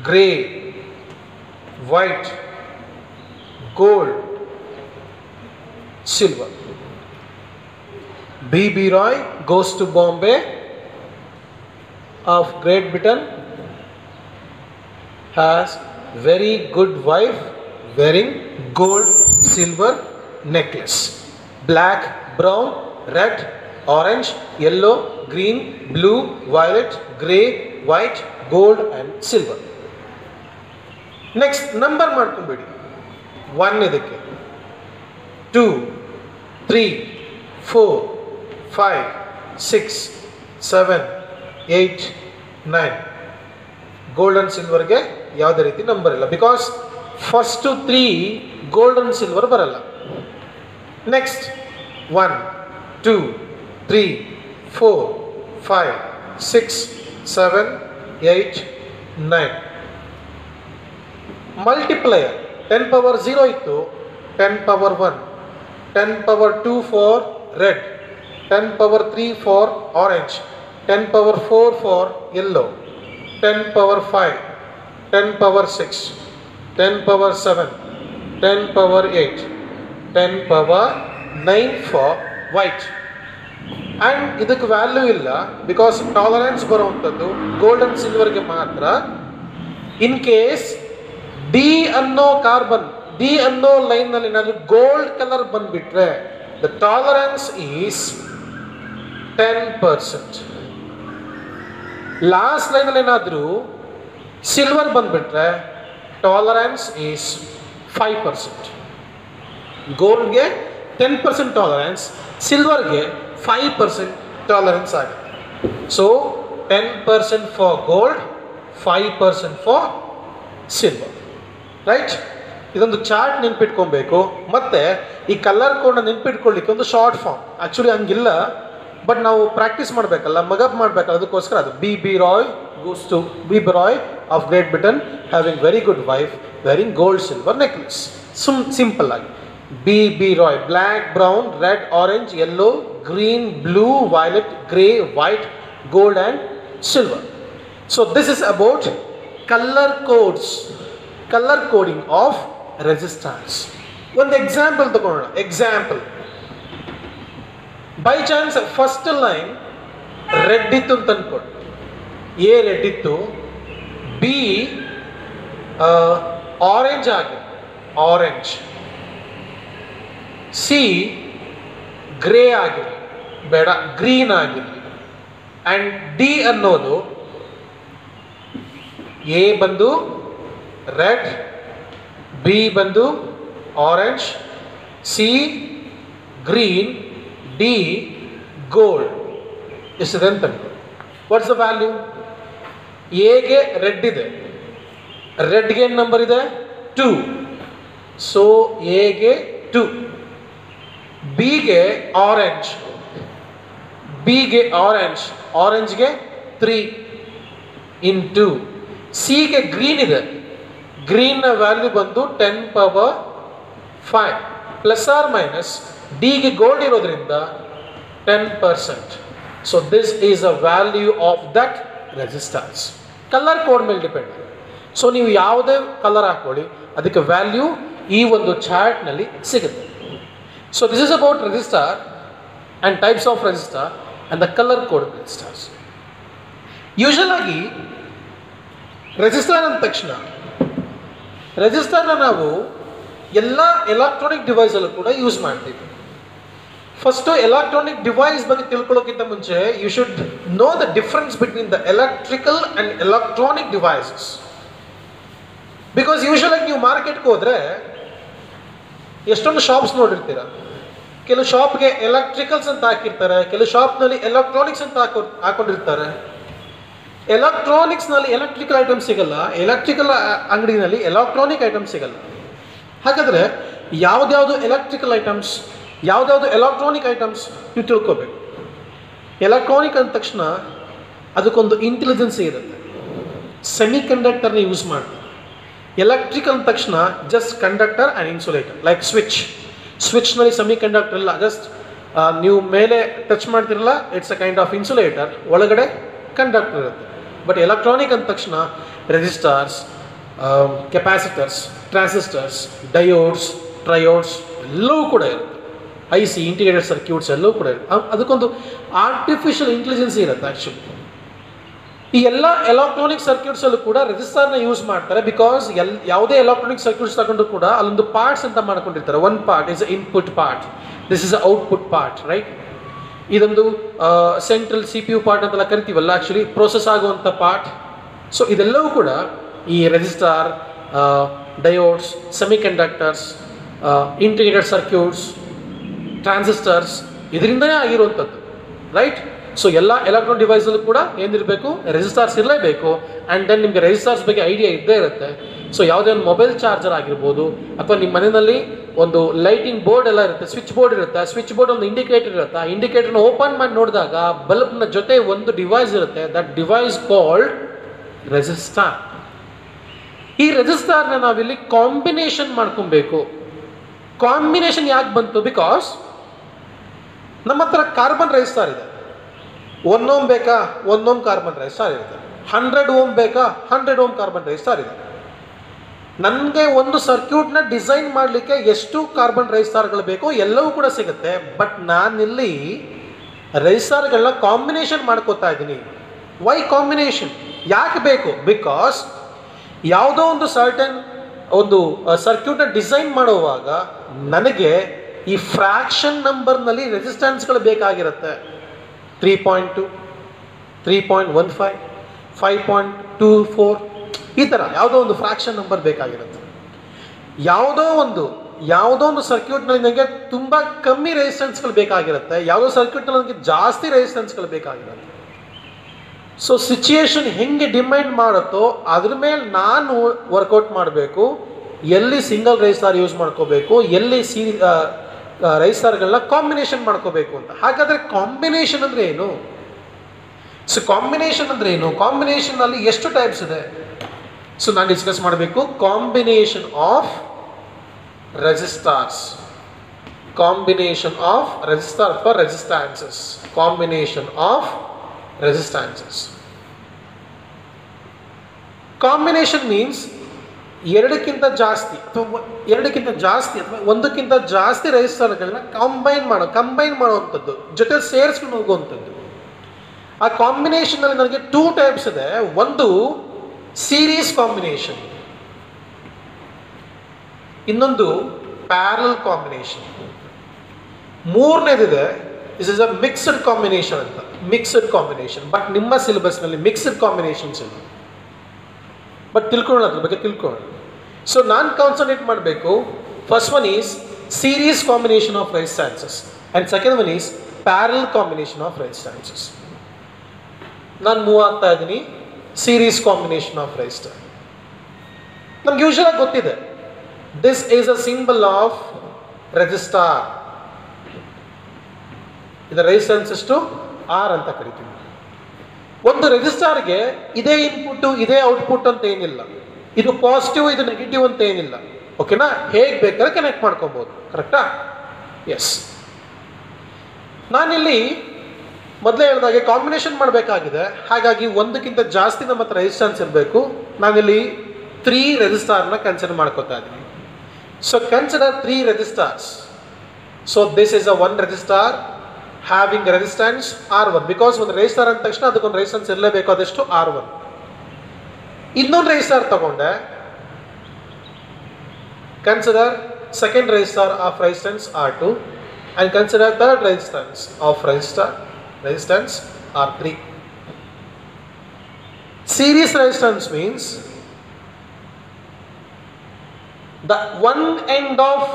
grey, white, gold, silver. B.B. Roy goes to Bombay of Great Britain, has very good wife wearing gold, silver necklace, black, brown, red, orange, yellow, green, blue, violet, grey, white gold and silver next number ಮಾಡ್ಕೊಂಬಿಡಿ ಒನ್ ಇದಕ್ಕೆ. Two three four five six seven eight nine gold and ಸಿಲ್ವರ್ಗೆ ಯಾವುದೇ ರೀತಿ ನಂಬರ್ ಇಲ್ಲ. Because first three gold and silver ಬರಲ್ಲ. Next one two three four five six seven eight nine multiplier ten power zero ಇತ್ತು ten power one ten power two for red ten power three for orange ten power four for yellow ten power five ten power six ten power seven ten power eight ten power nine for white and ಇದಕ್ಕೆ ವ್ಯಾಲ್ಯೂ ಇಲ್ಲ ಬಿಕಾಸ್ ಟಾಲರೆನ್ಸ್ ಬರುವಂಥದ್ದು ಗೋಲ್ಡ್ ಆ್ಯಂಡ್ ಸಿಲ್ವರ್ಗೆ ಮಾತ್ರ. ಇನ್ ಕೇಸ್ ಡಿ ಅನ್ನೋ ಕಾರ್ಬನ್ ಡಿ ಅನ್ನೋ ಲೈನ್ನಲ್ಲಿ ಏನಾದರೂ ಗೋಲ್ಡ್ ಕಲರ್ ಬಂದುಬಿಟ್ರೆ the tolerance is ten percent last ಲೈನಲ್ಲಿ ಏನಾದರೂ ಸಿಲ್ವರ್ ಬಂದುಬಿಟ್ರೆ ಟಾಲರೆನ್ಸ್ ಈಸ್ ಫೈವ್ ಪರ್ಸೆಂಟ್ ಗೋಲ್ಡ್ಗೆ ಟೆನ್ ಪರ್ಸೆಂಟ್ ಟಾಲರೆನ್ಸ್ ಸಿಲ್ವರ್ಗೆ ಫೈವ್ ಪರ್ಸೆಂಟ್ ಟಾಲರೆನ್ಸ್ ಆಗುತ್ತೆ so ten percent for gold five percent for silver right ಇದೊಂದು ಚಾರ್ಟ್ ನೆನ್ಪಿಟ್ಕೊಬೇಕು. ಮತ್ತು ಈ ಕಲರ್ ಕೋಡ್ನ ನೆನ್ಪಿಟ್ಕೊಳ್ಳಿಕ್ಕೆ ಒಂದು ಶಾರ್ಟ್ ಫಾರ್ಮ್ ಆ್ಯಕ್ಚುಲಿ ಹಂಗಿಲ್ಲ. ಬಟ್ ನಾವು ಪ್ರಾಕ್ಟೀಸ್ ಮಾಡಬೇಕಲ್ಲ ಮಗಪ್ ಮಾಡಬೇಕಲ್ಲ, ಅದಕ್ಕೋಸ್ಕರ ಅದು. B B Roy goes to B B Roy of Great Britain having very good wife wearing gold silver necklace ಸುಮ್ ಸಿಂಪಲ್ ಆಗಿ. B B Roy black brown red orange yellow green blue violet grey white gold and silver so this is about colour codes colour coding of resistance ಒಂದು ಎಕ್ಸಾಂಪಲ್ ತಗೊಳ್ಳೋಣ example by chance first line red ಇತ್ತು ಅಂತ ಅನ್ಕೊಂಡು ಎ ರೆಡ್ ಇತ್ತು ಬಿ ಆರೆಂಜ್ ಆಗಿದೆ ಆರೆಂಜ್ C grey ಆಗಿರಲಿ, ಬೇಡ, ಗ್ರೀನ್ ಆಗಿರಲಿ. ಆ್ಯಂಡ್ ಡಿ ಅನ್ನೋದು ಎ ಬಂದು ರೆಡ್ ಬಿ ಬಂದು orange C green D gold. ಎಷ್ಟಿದೆ ಅಂತ ವಾಟ್ಸ್ ದ ವ್ಯಾಲ್ಯೂ ಎಗೆ ರೆಡ್ ಇದೆ. ರೆಡ್ಗೆ ಏನು ನಂಬರ್ ಇದೆ? ಟೂ ಸೊ ಎಗೆ ಟೂ ಬಿಗೆ ಆರೆಂಜ್ ಬಿಗೆ ಆರೆಂಜ್ ಆರೆಂಜ್ಗೆ ತ್ರೀ ಇನ್ ಟೂ ಸಿಗೆ ಗ್ರೀನ್ ಇದೆ. ಗ್ರೀನ್ನ ವ್ಯಾಲ್ಯೂ ಬಂದು ten power five plus or minus ಡಿಗೆ ಗೋಲ್ಡ್ ಇರೋದ್ರಿಂದ ten percent so this is a value of that resistance colour code ಮೇಲೆ ಡಿಪೆಂಡ್ ಸೊ ನೀವು ಯಾವುದೇ ಕಲರ್ ಹಾಕ್ಕೊಳ್ಳಿ, ಅದಕ್ಕೆ ವ್ಯಾಲ್ಯೂ ಈ ಒಂದು ಚಾರ್ಟ್ನಲ್ಲಿ ಸಿಗುತ್ತೆ. So this is about resistor and types of resistor and the colour code resistors usual ಆಗಿ ರೆಜಿಸ್ಟರ್ ಅಂದ ತಕ್ಷಣ ರೆಜಿಸ್ಟರ್ನ ನಾವು ಎಲ್ಲ ಎಲೆಕ್ಟ್ರಾನಿಕ್ ಡಿವೈಸಲ್ಲೂ ಕೂಡ ಯೂಸ್ ಮಾಡ್ತೀವಿ. ಫಸ್ಟು ಎಲೆಕ್ಟ್ರಾನಿಕ್ ಡಿವೈಸ್ ಬಗ್ಗೆ ತಿಳ್ಕೊಳ್ಳೋಕ್ಕಿಂತ ಮುಂಚೆ you should know the difference between the electrical and electronic devices because ಯೂಶಲಾಗಿ ನೀವು ಮಾರ್ಕೆಟ್ಗೆ ಹೋದರೆ ಎಷ್ಟೊಂದು ಶಾಪ್ಸ್ ನೋಡಿರ್ತೀರ? ಕೆಲವು ಶಾಪ್ಗೆ ಎಲೆಕ್ಟ್ರಿಕಲ್ಸ್ ಅಂತ ಹಾಕಿರ್ತಾರೆ, ಕೆಲವು ಶಾಪ್ನಲ್ಲಿ ಎಲೆಕ್ಟ್ರಾನಿಕ್ಸ್ ಅಂತ ಹಾಕೋ ಹಾಕೊಂಡಿರ್ತಾರೆ. ಎಲೆಕ್ಟ್ರಾನಿಕ್ಸ್ನಲ್ಲಿ ಎಲೆಕ್ಟ್ರಿಕಲ್ ಐಟಮ್ಸ್ ಸಿಗಲ್ಲ ಎಲೆಕ್ಟ್ರಿಕಲ್ ಅಂಗಡಿನಲ್ಲಿ ಎಲೆಕ್ಟ್ರಾನಿಕ್ ಐಟಮ್ಸ್ ಸಿಗಲ್ಲ. ಹಾಗಾದರೆ ಯಾವುದ್ಯಾವುದು ಎಲೆಕ್ಟ್ರಿಕಲ್ ಐಟಮ್ಸ್ ಯಾವುದ್ಯಾವುದು ಎಲೆಕ್ಟ್ರಾನಿಕ್ ಐಟಮ್ಸ್ ನೀವು ತಿಳ್ಕೋಬೇಕು. ಎಲೆಕ್ಟ್ರಾನಿಕ್ ಅಂದ ತಕ್ಷಣ ಅದಕ್ಕೊಂದು ಇಂಟೆಲಿಜೆನ್ಸಿ ಇರುತ್ತೆ. ಸೆಮಿ ಕಂಡಕ್ಟರ್ನ ಯೂಸ್ ಮಾಡ್ತಾರೆ ಎಲೆಕ್ಟ್ರಿಕಲ್ ಅಂದ ತಕ್ಷಣ just conductor and insulator like switch ಸ್ವಿಚ್ನಲ್ಲಿ semiconductor ಇಲ್ಲ ಜಸ್ಟ್ ನೀವು ಮೇಲೆ ಟಚ್ ಮಾಡ್ತಿರಲ್ಲ it's a kind of insulator ಒಳಗಡೆ ಕಂಡಕ್ಟರ್ ಇರುತ್ತೆ. ಬಟ್ ಎಲೆಕ್ಟ್ರಾನಿಕ್ ಅಂದ ತಕ್ಷಣ resistors capacitors transistors diodes triodes ಎಲ್ಲವೂ ಕೂಡ ಇರುತ್ತೆ. ಐ ಸಿ ಇಂಟಿಗ್ರೇಟೆಡ್ ಸರ್ಕ್ಯೂಟ್ಸ್ ಎಲ್ಲವೂ ಕೂಡ ಇರುತ್ತೆ. ಅದಕ್ಕೊಂದು ಆರ್ಟಿಫಿಷಿಯಲ್ ಇಂಟೆಲಿಜೆನ್ಸಿ ಇರುತ್ತೆ ಆ್ಯಕ್ಚುಲಿ ಈ ಎಲ್ಲ ಎಲೆಕ್ಟ್ರಾನಿಕ್ ಸರ್ಕ್ಯೂಟ್ಸಲ್ಲೂ ಕೂಡ ರೆಜಿಸ್ಟರ್ನ ಯೂಸ್ ಮಾಡ್ತಾರೆ ಬಿಕಾಸ್ ಎಲ್ ಯಾವುದೇ ಎಲೆಕ್ಟ್ರಾನಿಕ್ ಸರ್ಕ್ಯೂಟ್ಸ್ ತಗೊಂಡ್ರು ಕೂಡ ಅಲ್ಲೊಂದು ಪಾರ್ಟ್ಸ್ ಅಂತ ಮಾಡ್ಕೊಂಡಿರ್ತಾರೆ. One part is input part this is output part right ಇದೊಂದು central C P U part ಅಂತೆಲ್ಲ ಕರಿತೀವಲ್ಲ ಆ್ಯಕ್ಚುಲಿ ಪ್ರೋಸೆಸ್ ಆಗುವಂಥ ಪಾರ್ಟ್ ಸೊ ಇದೆಲ್ಲವೂ ಕೂಡ ಈ resistor diodes semiconductors integrated circuits transistors ಇದರಿಂದನೇ ಆಗಿರುವಂಥದ್ದು ರೈಟ್ ಸೊ ಎಲ್ಲ ಎಲೆಕ್ಟ್ರಾನ್ ಡಿವೈಸಲ್ಲೂ ಕೂಡ ಏನಿರಬೇಕು ರೆಜಿಸ್ಟಾರ್ಸ್ ಇರಲೇಬೇಕು. ಆ್ಯಂಡ್ ದೆನ್ ನಿಮಗೆ ರೆಜಿಸ್ಟಾರ್ಸ್ ಬಗ್ಗೆ ಐಡಿಯಾ ಇದ್ದೇ ಇರುತ್ತೆ. ಸೊ ಯಾವುದೇ ಒಂದು ಮೊಬೈಲ್ ಚಾರ್ಜರ್ ಆಗಿರ್ಬೋದು, ಅಥವಾ ನಿಮ್ಮ ಮನೆಯಲ್ಲಿ ಒಂದು ಲೈಟಿಂಗ್ ಬೋರ್ಡ್ ಎಲ್ಲ ಇರುತ್ತೆ. ಸ್ವಿಚ್ ಬೋರ್ಡ್ ಇರುತ್ತೆ. ಸ್ವಿಚ್ ಬೋರ್ಡ್ ಒಂದು ಇಂಡಿಕೇಟರ್ ಇರುತ್ತೆ? ಆ ಇಂಡಿಕೇಟರ್ನ ಓಪನ್ ಮಾಡಿ ನೋಡಿದಾಗ ಬಲ್ಬ್ನ ಜೊತೆ ಒಂದು ಡಿವೈಸ್ ಇರುತ್ತೆ. ದಟ್ ಡಿವೈಸ್ ಕಾಲ್ಡ್ ರೆಜಿಸ್ಟಾರ್ ಈ ರೆಜಿಸ್ಟಾರ್ನ ನಾವಿಲ್ಲಿ ಕಾಂಬಿನೇಷನ್ ಮಾಡ್ಕೊಬೇಕು. ಕಾಂಬಿನೇಷನ್ ಯಾಕೆ ಬಂತು? ಬಿಕಾಸ್ ನಮ್ಮ ಹತ್ರ ಕಾರ್ಬನ್ ರೆಜಿಸ್ಟಾರ್ ಇದೆ. ಒನ್ ಓಮ್ ಬೇಕಾ? ಒನ್ ಓಮ್ ಕಾರ್ಬನ್ ರೆಜಿಸ್ಟಾರ್ ಇದೆ ಹಂಡ್ರೆಡ್ ಓಮ್ ಬೇಕಾ? ಹಂಡ್ರೆಡ್ ಓಮ್ ಕಾರ್ಬನ್ ರೆಜಿಸ್ಟಾರ್ ಇದೆ. ನನಗೆ ಒಂದು ಸರ್ಕ್ಯೂಟ್ನ ಡಿಸೈನ್ ಮಾಡಲಿಕ್ಕೆ ಎಷ್ಟು ಕಾರ್ಬನ್ ರೈಸಾರ್ಗಳು ಬೇಕೋ ಎಲ್ಲವೂ ಕೂಡ ಸಿಗುತ್ತೆ. ಬಟ್ ನಾನಿಲ್ಲಿ ರೈಸಾರ್ಗಳನ್ನ ಕಾಂಬಿನೇಷನ್ ಮಾಡ್ಕೋತಾ ಇದ್ದೀನಿ. ವೈ ಕಾಂಬಿನೇಷನ್ ಯಾಕೆ ಬೇಕು? ಬಿಕಾಸ್ ಯಾವುದೋ ಒಂದು ಸರ್ಟನ್ ಒಂದು ಸರ್ಕ್ಯೂಟ್ನ ಡಿಸೈನ್ ಮಾಡುವಾಗ ನನಗೆ ಈ ಫ್ರ್ಯಾಕ್ಷನ್ ನಂಬರ್ನಲ್ಲಿ ರೆಸಿಸ್ಟೆನ್ಸ್ಗಳು ಬೇಕಾಗಿರುತ್ತೆ. Three point two three point one five five point two four ಈ ಥರ ಯಾವುದೋ ಒಂದು ಫ್ರಾಕ್ಷನ್ ನಂಬರ್ ಬೇಕಾಗಿರುತ್ತೆ. ಯಾವುದೋ ಒಂದು ಯಾವುದೋ ಒಂದು ಸರ್ಕ್ಯೂಟ್ನಲ್ಲಿ ನನಗೆ ತುಂಬ ಕಮ್ಮಿ ರೆಸಿಸ್ಟೆನ್ಸ್ಗಳು ಬೇಕಾಗಿರುತ್ತೆ. ಯಾವುದೋ ಸರ್ಕ್ಯೂಟ್ನಲ್ಲಿ ನನಗೆ ಜಾಸ್ತಿ ರೆಸಿಸ್ಟೆನ್ಸ್ಗಳು ಬೇಕಾಗಿರುತ್ತೆ. ಸೊ ಸಿಚುಯೇಷನ್ ಹೆಂಗೆ ಡಿಮೈಂಡ್ ಮಾಡುತ್ತೋ ಅದ್ರ ಮೇಲೆ ನಾನು ವರ್ಕೌಟ್ ಮಾಡಬೇಕು. ಎಲ್ಲಿ ಸಿಂಗಲ್ ರೇಸ್ ಯೂಸ್ ಮಾಡ್ಕೋಬೇಕು, ಎಲ್ಲಿ ಸಿ ರೈಸ್ಟಾರ್ಗಳನ್ನ ಕಾಂಬಿನೇಷನ್ ಮಾಡ್ಕೋಬೇಕು ಅಂತ. ಹಾಗಾದರೆ ಕಾಂಬಿನೇಷನ್ ಅಂದರೆ ಏನು? ಸೊ ಕಾಂಬಿನೇಷನ್ ಅಂದರೆ ಏನು? ಕಾಂಬಿನೇಷನಲ್ಲಿ ಎಷ್ಟು ಟೈಪ್ಸ್ ಇದೆ? ಸೊ ನಾನು ಡಿಸ್ಕಸ್ ಮಾಡಬೇಕು. Combination of resistors combination of resistor for resistances combination of resistances combination means ಎರಡಕ್ಕಿಂತ ಜಾಸ್ತಿ ಅಥವಾ ಎರಡಕ್ಕಿಂತ ಜಾಸ್ತಿ ಅಥವಾ ಒಂದಕ್ಕಿಂತ ಜಾಸ್ತಿ ರಜಿಸ್ಟರ್ಗಳನ್ನ ಕಂಬೈನ್ ಮಾಡೋ ಕಂಬೈನ್ ಮಾಡುವಂಥದ್ದು, ಜೊತೆ ಸೇರಿಸ್ಕೊಂಡು ಹೋಗುವಂಥದ್ದು. ಆ ಕಾಂಬಿನೇಷನಲ್ಲಿ ನನಗೆ ಟೂ ಟೈಪ್ಸ್ ಇದೆ. ಒಂದು ಸೀರೀಸ್ ಕಾಂಬಿನೇಷನ್ ಇನ್ನೊಂದು parallel combination ಮೂರನೇದಿದೆ is is a mixed combination ಅಂತ. ಮಿಕ್ಸ್ಡ್ ಕಾಂಬಿನೇಷನ್ ಬಟ್ ನಿಮ್ಮ ಸಿಲೆಬಸ್ನಲ್ಲಿ ಮಿಕ್ಸ್ಡ್ ಕಾಂಬಿನೇಷನ್ಸ್ ಇಲ್ಲ. ಬಟ್ ತಿಳ್ಕೊಳ್ಳೋಣ ಅದ್ರ ಬಗ್ಗೆ, ತಿಳ್ಕೊಳ್ಳೋಣ. ಸೊ ನಾನು ಕಾನ್ಸಂಟ್ರೇಟ್ ಮಾಡಬೇಕು. First one is series combination of resistances and second one is parallel combination of resistances ನಾನು ಮೂವ್ ಆಗ್ತಾ ಇದ್ದೀನಿ. ಸೀರೀಸ್ ಕಾಂಬಿನೇಷನ್ ಆಫ್ ರೆಸಿಸ್ಟರ್ ನಮ್ಗೆ ಯೂಶಲಾಗಿ ಗೊತ್ತಿದೆ. This is a symbol of resistor ಇದರ ರೆಸಿಸ್ಟೆನ್ಸ್ ಎಷ್ಟು ಆರ್ ಅಂತ ಕರಿತೀವಿ. ಒಂದು ರೆಜಿಸ್ಟಾರ್ಗೆ ಇದೇ ಇನ್ಪುಟ್ ಇದೇ ಔಟ್ಪುಟ್ ಅಂತ ಏನಿಲ್ಲ. ಇದು ಪಾಸಿಟಿವ್ ಇದು ನೆಗೆಟಿವ್ ಅಂತ ಏನಿಲ್ಲ. ಓಕೆನಾ ಹೇಗೆ ಬೇಕಾದ್ರೆ ಕನೆಕ್ಟ್ ಮಾಡ್ಕೊಬೋದು. ಕರೆಕ್ಟಾ ಎಸ್ ನಾನಿಲ್ಲಿ ಮೊದಲೇ ಹೇಳಿದಾಗೆ ಕಾಂಬಿನೇಷನ್ ಮಾಡಬೇಕಾಗಿದೆ. ಹಾಗಾಗಿ ಒಂದಕ್ಕಿಂತ ಜಾಸ್ತಿ ನಮ್ಮ ಹತ್ರ ಇರಬೇಕು. ನಾನಿಲ್ಲಿ ತ್ರೀ ರೆಜಿಸ್ಟಾರ್ನ ಕನ್ಸಿಡರ್ ಮಾಡ್ಕೋತಾ ಇದ್ದೀನಿ. So consider three resistors so this is a one resistor having resistance R one because ಒಂದು ರೆಜಿಸ್ಟಾರ್ ಅಂದ ತಕ್ಷಣ ಅದಕ್ಕೊಂದು ರೆಸಿಸ್ಟೆನ್ಸ್ ಇರಲೇಬೇಕು, ಅದೆಷ್ಟು? ಆರ್ ಒನ್ ಇನ್ನೊಂದು ರೆಜಿಸ್ಟಾರ್ ತಗೊಂಡೆ. Consider second resistor of resistance R two and consider third resistance of resistor resistance R three series resistance means the one end of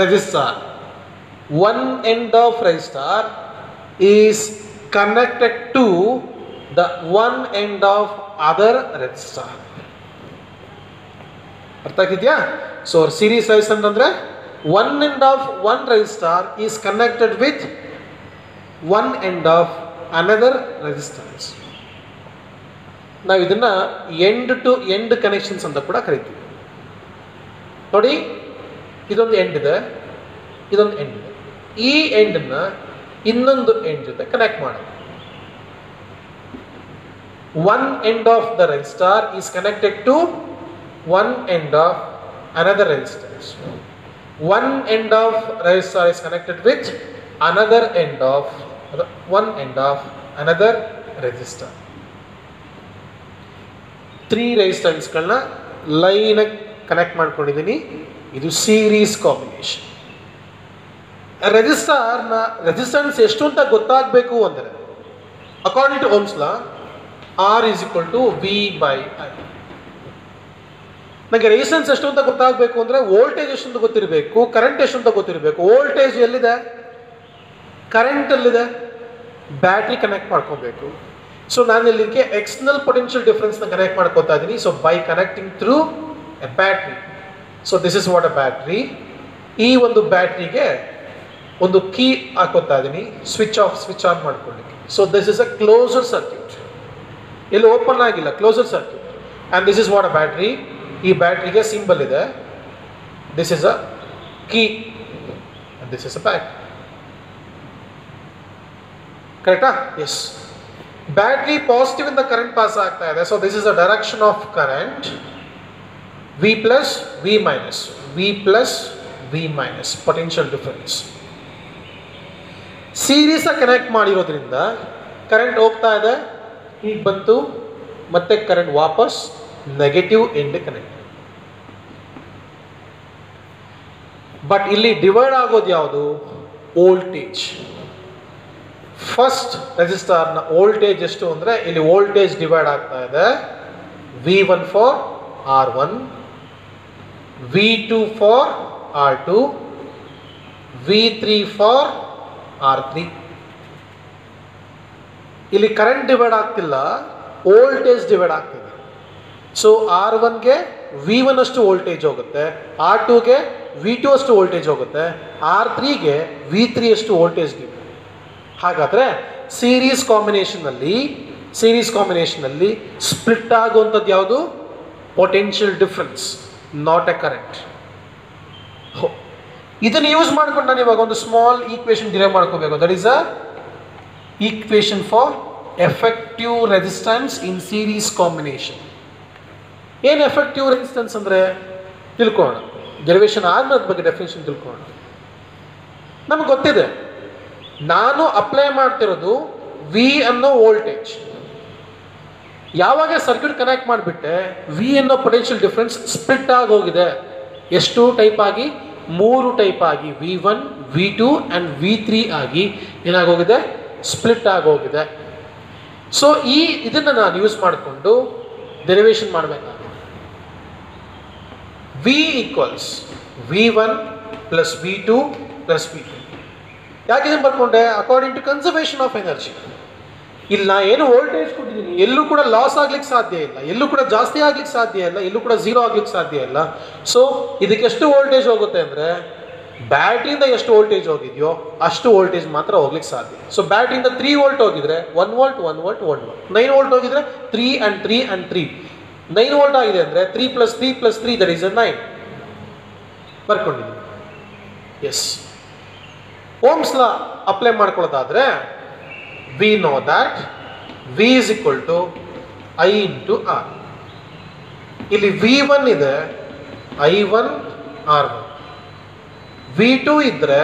resistor one end of resistor is connected to the one end of other resistor ಅರ್ಥ ಆಗಿದೆಯಾ? ಸೊ ಸೀರೀಸ್ ರೈಸ್ ಅಂತಂದರೆ one end of one resistor is connected with one end of another resistance ನಾವು ಇದನ್ನು ಎಂಡ್ ಟು ಎಂಡ್ ಕನೆಕ್ಷನ್ಸ್ ಅಂತ ಕೂಡ ಕರಿತೀವಿ. ನೋಡಿ, ಇದೊಂದು ಎಂಡ್ ಇದೆ, ಇದೊಂದು ಎಂಡ್ ಇದೆ. ಈ ಎಂಡನ್ನ ಇನ್ನೊಂದು ಎಂಡ್ ಜೊತೆ ಕನೆಕ್ಟ್ ಮಾಡೋದು. One end of the resistor is connected to one end of another resistors one end of resistor is connected with another end of one end of another resistor three ರೆಜಿಸ್ಟರ್ಸ್ಗಳನ್ನ ಲೈನಾಗಿ ಕನೆಕ್ಟ್ ಮಾಡ್ಕೊಂಡಿದ್ದೀನಿ ಇದು ಸೀರೀಸ್ ಕಾಂಬಿನೇಷನ್ ರೆಜಿಸ್ಟರ್ನ ರೆಸಿಸ್ಟೆನ್ಸ್ ಎಷ್ಟು ಅಂತ ಗೊತ್ತಾಗಬೇಕು ಅಂದರೆ according to Ohm's law R is equal to V by I ನನಗೆ ರೆಜಿಸ್ಟೆನ್ಸ್ ಎಷ್ಟು ಅಂತ ಗೊತ್ತಾಗಬೇಕು ಅಂದರೆ ವೋಲ್ಟೇಜ್ ಎಷ್ಟು ಅಂತ ಗೊತ್ತಿರಬೇಕು ಕರೆಂಟ್ ಎಷ್ಟು ಅಂತ ಗೊತ್ತಿರಬೇಕು. ವೋಲ್ಟೇಜ್ ಎಲ್ಲಿದೆ? ಕರೆಂಟ್ ಎಲ್ಲಿದೆ ಬ್ಯಾಟ್ರಿ ಕನೆಕ್ಟ್ ಮಾಡ್ಕೋಬೇಕು. ಸೊ ನಾನು ಇಲ್ಲಿಗೆ ಎಕ್ಸ್ಟರ್ನಲ್ ಪೊಟೆನ್ಷಿಯಲ್ ಡಿಫ್ರೆನ್ಸ್ನ ಕನೆಕ್ಟ್ ಮಾಡ್ಕೋತಾ ಇದ್ದೀನಿ so by connecting through a battery so this is what a battery ಈ ಒಂದು ಬ್ಯಾಟ್ರಿಗೆ ಒಂದು ಕೀ ಹಾಕೋತಾ ಇದ್ದೀನಿ ಸ್ವಿಚ್ ಆಫ್ ಸ್ವಿಚ್ ಆನ್ ಮಾಡ್ಕೊಳ್ಳಿಕ್ಕೆ. So this is a closer circuit ಇಲ್ಲಿ ಓಪನ್ ಆಗಿಲ್ಲ closer circuit and this is what a battery ಈ ಬ್ಯಾಟ್ರಿಗೆ ಸಿಂಬಲ್ ಇದೆ. This is a key this is a battery ಕರೆಕ್ಟಾ ಎಸ್ ಬ್ಯಾಟ್ರಿ ಪಾಸಿಟಿವ್ ಇಂದ ಕರೆಂಟ್ ಪಾಸ್ ಆಗ್ತಾ ಇದೆ. So this is a direction of current V plus V minus V plus V minus potential difference series connect ಮಾಡಿರೋದ್ರಿಂದ ಕರೆಂಟ್ ಹೋಗ್ತಾ ಇದೆ ಈಗ ಬಂತು, ಮತ್ತೆ ಕರೆಂಟ್ ವಾಪಸ್ ನೆಗೆಟಿವ್ ಎಂಡ್ ಕನೆಕ್ಟ್ ಬಟ್ ಇಲ್ಲಿ ಡಿವೈಡ್ ಆಗೋದು ಯಾವುದು? ವೋಲ್ಟೇಜ್ ಫಸ್ಟ್ ರೆಜಿಸ್ಟರ್ನ ವೋಲ್ಟೇಜ್ ಎಷ್ಟು ಅಂದರೆ ಇಲ್ಲಿ ವೋಲ್ಟೇಜ್ ಡಿವೈಡ್ ಆಗ್ತಾ ಇದೆ V one for R one V two for R two V three for R three. ಇಲ್ಲಿ ಕರೆಂಟ್ ಡಿವೈಡ್ ಆಗ್ತಿಲ್ಲ ವೋಲ್ಟೇಜ್ ಡಿವೈಡ್ ಆಗ್ತಿದೆ. ಸೊ ಆರ್ ಒನ್ಗೆ ವಿ ಒನ್ ಅಷ್ಟು ವೋಲ್ಟೇಜ್ ಹೋಗುತ್ತೆ ಆರ್ ಟೂಗೆ ವಿ ಟು ಅಷ್ಟು ವೋಲ್ಟೇಜ್ ಹೋಗುತ್ತೆ ಆರ್ ತ್ರೀಗೆ ವಿ ತ್ರೀ ಅಷ್ಟು ವೋಲ್ಟೇಜ್ ಡಿವೈಡ್ ಹಾಗಾದರೆ ಸೀರೀಸ್ ಕಾಂಬಿನೇಷನಲ್ಲಿ ಸೀರೀಸ್ ಕಾಂಬಿನೇಷನಲ್ಲಿ ಸ್ಪ್ಲಿಟ್ ಆಗುವಂಥದ್ದು ಯಾವುದು? Potential difference not a current ಇದನ್ನು ಯೂಸ್ ಮಾಡ್ಕೊಂಡು ನಾನು ಇವಾಗ ಒಂದು ಸ್ಮಾಲ್ ಈಕ್ವೇಷನ್ ಡಿರೈವ್ ಮಾಡ್ಕೋಬೇಕು. That is a equation for effective resistance in series combination ಏನು ಎಫೆಕ್ಟಿವ್ ರೆಸಿಸ್ಟೆನ್ಸ್ ಅಂದರೆ? ತಿಳ್ಕೊಳ್ಳೋಣ. ಡೆರಿವೇಷನ್ ಆದ್ಮೇಲೆ ಬಗ್ಗೆ ಡೆಫಿನೇಷನ್ ತಿಳ್ಕೊಳ್ಳೋಣ. ನಮ್ಗೆ ಗೊತ್ತಿದೆ. ನಾನು ಅಪ್ಲೈ ಮಾಡ್ತಿರೋದು ವಿ ಅನ್ನೋ ವೋಲ್ಟೇಜ್ ಯಾವಾಗ ಸರ್ಕ್ಯೂಟ್ ಕನೆಕ್ಟ್ ಮಾಡಿಬಿಟ್ಟೆ ವಿ ಅನ್ನೋ ಪೊಟೆನ್ಷಿಯಲ್ ಡಿಫ್ರೆನ್ಸ್ ಸ್ಪ್ಲಿಟ್ ಆಗಿ ಹೋಗಿದೆ. ಎಷ್ಟು ಟೈಪ್ ಆಗಿ? ಮೂರು ಟೈಪ್ ಆಗಿ V one V two and V three ಆಗಿ ಏನಾಗೋಗಿದೆ? ಸ್ಪ್ಲಿಟ್ ಆಗೋಗಿದೆ. ಸೊ ಈ ಇದನ್ನು ನಾನು ಯೂಸ್ ಮಾಡಿಕೊಂಡು ಡೆರಿವೇಶನ್ ಮಾಡಬೇಕಾಗುತ್ತೆ. V equals V one plus V two plus V two ಯಾಕೆ ಬರ್ಕೊಂಡೆ? According to conservation of energy ಇಲ್ಲಿ, ನಾ ಏನು ವೋಲ್ಟೇಜ್ ಕೊಟ್ಟಿದ್ದೀನಿ. ಎಲ್ಲೂ ಕೂಡ ಲಾಸ್ ಆಗ್ಲಿಕ್ಕೆ ಸಾಧ್ಯ ಇಲ್ಲ. ಎಲ್ಲೂ ಕೂಡ ಜಾಸ್ತಿ ಆಗ್ಲಿಕ್ಕೆ ಸಾಧ್ಯ ಇಲ್ಲ. ಎಲ್ಲೂ ಕೂಡ ಝೀರೋ ಆಗ್ಲಿಕ್ಕೆ ಸಾಧ್ಯ ಇಲ್ಲ. ಸೊ ಇದಕ್ಕೆ ಎಷ್ಟು ವೋಲ್ಟೇಜ್ ಹೋಗುತ್ತೆ ಅಂದರೆ ಬ್ಯಾಟ್ರಿಯಿಂದ ಎಷ್ಟು ವೋಲ್ಟೇಜ್ ಹೋಗಿದೆಯೋ, ಅಷ್ಟು ವೋಲ್ಟೇಜ್ ಮಾತ್ರ ಹೋಗ್ಲಿಕ್ಕೆ ಸಾಧ್ಯ. ಸೊ ಬ್ಯಾಟ್ರಿಯಿಂದ ತ್ರೀ ವೋಲ್ಟ್ ಹೋಗಿದ್ರೆ one volt one volt one volt nine volt ಹೋಗಿದ್ರೆ three and three and three nine volt ಆಗಿದೆ ಅಂದರೆ three plus three plus three that is a nine ಬರ್ಕೊಂಡಿದ್ದೀನಿ. S Ohm's law apply ಮಾಡ್ಕೊಳ್ಳೋದಾದ್ರೆ we know that V is equal to I into R ಇಲ್ಲಿ ವಿ ಒನ್ ಇದೆ I one R one V two ಇದ್ದರೆ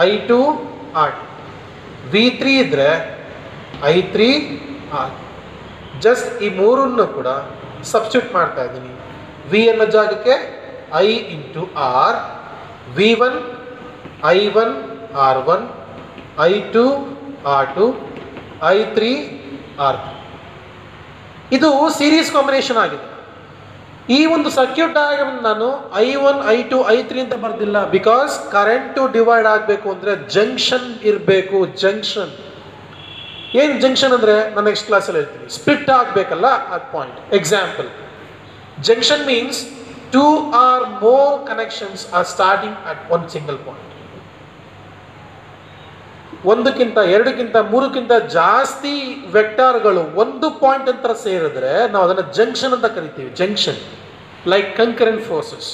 I two R V three ಇದ್ದರೆ ಐ ತ್ರೀ ಆರ್ ಜಸ್ಟ್ ಈ ಮೂರನ್ನು ಕೂಡ ಸಬ್ಸ್ಟ್ಯೂಟ್ ಮಾಡ್ತಾ ಇದ್ದೀನಿ. ವಿ ಅನ್ನೋ ಜಾಗಕ್ಕೆ I into R V one I one R one I two R two I three R. ಇದು ಸೀರೀಸ್ ಕಾಂಬಿನೇಷನ್ ಆಗಿದೆ. ಈ ಒಂದು ಸರ್ಕ್ಯೂಟ್ ಡಯಾಗ್ರಾಮ್ ನಾನು I one, I two, I three ಅಂತ ಬರ್ದಿಲ್ಲ. ಬಿಕಾಸ್ ಕರೆಂಟು ಡಿವೈಡ್ ಆಗಬೇಕು ಅಂದರೆ ಜಂಕ್ಷನ್ ಇರಬೇಕು ಜಂಕ್ಷನ್ ಏನು ಜಂಕ್ಷನ್ ಅಂದರೆ? ನಾನು ನೆಕ್ಸ್ಟ್ ಕ್ಲಾಸಲ್ಲಿ ಹೇಳ್ತೀನಿ. ಸ್ಪ್ಲಿಟ್ ಆಗಬೇಕಲ್ಲ ಆ point example junction means two or more connections are starting at one single point ಒಂದಕ್ಕಿಂತ, ಎರಡಕ್ಕಿಂತ, ಮೂರಕ್ಕಿಂತ ಜಾಸ್ತಿ ವೆಕ್ಟಾರ್ಗಳು ಒಂದು ಪಾಯಿಂಟ್ ಅಂತ ಸೇರಿದ್ರೆ ನಾವು ಅದನ್ನು ಜಂಕ್ಷನ್ ಅಂತ ಕರಿತೀವಿ junction like concurrent forces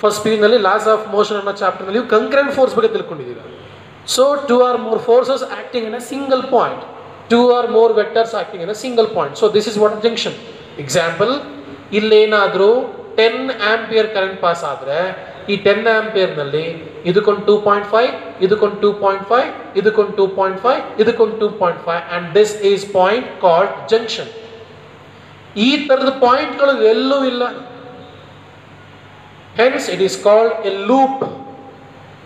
first ಪೀನಲ್ಲಿ laws of motion ಅನ್ನೋ ಚಾಪ್ಟರ್ನಲ್ಲಿ ಕಂಕರೆಂಟ್ ಫೋರ್ಸ್ ಬಗ್ಗೆ ತಿಳ್ಕೊಂಡಿದ್ದೀವಿ. So two or more forces acting in a single point two or more vectors acting in a single point so this is what junction example ಇಲ್ಲೇನಾದರೂ ten ampere current pass ಆದರೆ ಈ ಟೆನ್ ಆಂಪಿಯರ್ನಲ್ಲಿ ಇದಕ್ಕೊಂದು ಟೂ ಪಾಯಿಂಟ್ ಫೈವ್ ಇದಕ್ಕೊಂದು ಟೂ ಪಾಯಿಂಟ್ ಫೈವ್ ಇದಕ್ಕೊಂದು ಟೂ ಪಾಯಿಂಟ್ ಫೈವ್ ಇದಕ್ಕೊಂದು two point five and this is point called junction ಈ ಥರದ ಪಾಯಿಂಟ್ಗಳು ಎಲ್ಲೂ ಇಲ್ಲ. Hence it is called a loop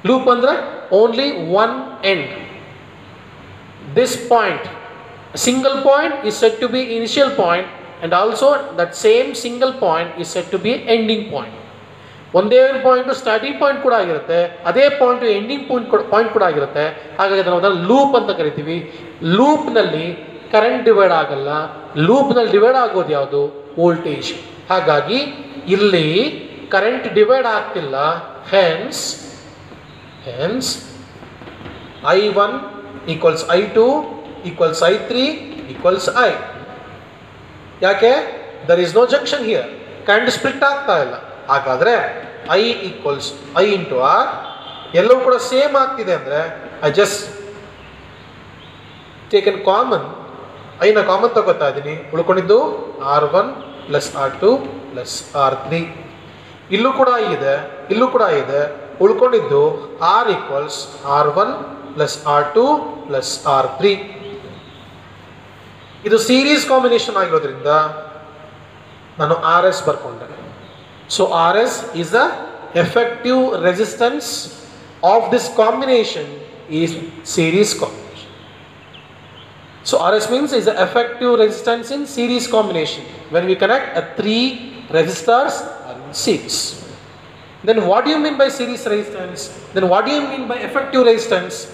loop ಅಂದ್ರೆ only one end this point a single point is said to be initial point and also that same single point is said to be ending point. ಒಂದೇ ಪಾಯಿಂಟು ಸ್ಟಾರ್ಟಿಂಗ್ ಪಾಯಿಂಟ್ ಕೂಡ ಆಗಿರುತ್ತೆ. ಅದೇ ಪಾಯಿಂಟ್ ಎಂಡಿಂಗ್ ಪಾಯಿಂಟ್ ಕೂಡ ಪಾಯಿಂಟ್ ಕೂಡ ಆಗಿರುತ್ತೆ. ಹಾಗಾಗಿ ನಾವು ಅದನ್ನು ಲೂಪ್ ಅಂತ ಕರಿತೀವಿ. ಲೂಪ್ನಲ್ಲಿ ಕರೆಂಟ್ ಡಿವೈಡ್ ಆಗಲ್ಲ. ಲೂಪ್ನಲ್ಲಿ ಡಿವೈಡ್ ಆಗೋದು ಯಾವುದು? ವೋಲ್ಟೇಜ್ ಹಾಗಾಗಿ ಇಲ್ಲಿ ಕರೆಂಟ್ ಡಿವೈಡ್ ಆಗ್ತಿಲ್ಲ. Hence hence I one equals I two equals I three equals I ಯಾಕೆ? There is no junction here current split ಆಗ್ತಾ ಇಲ್ಲ. ಹಾಗಾದರೆ I equals I into R ಎಲ್ಲವೂ ಕೂಡ ಸೇಮ್ ಆಗ್ತಿದೆ ಅಂದರೆ ಐ ಜಸ್ಟ್ ಟೇಕನ್ ಕಾಮನ್ ಐನ ಕಾಮನ್ ತಗೋತಾ ಇದ್ದೀನಿ. ಉಳ್ಕೊಂಡಿದ್ದು R one plus R two plus R three ಇಲ್ಲೂ ಕೂಡ ಇದೆ, ಇಲ್ಲೂ ಕೂಡ ಇದೆ. ಉಳ್ಕೊಂಡಿದ್ದು R equals R one plus R two plus R three ಇದು ಸೀರೀಸ್ ಕಾಂಬಿನೇಷನ್ ಆಗಿರೋದ್ರಿಂದ ನಾನು ಆರ್ ಎಸ್ ಬರ್ಕೊಂಡೆ. So Rs is the effective resistance of this combination is series combination. So Rs means is the effective resistance in series combination when we connect a three resistors are series. Then what do you mean by series resistance? Then what do you mean by effective resistance?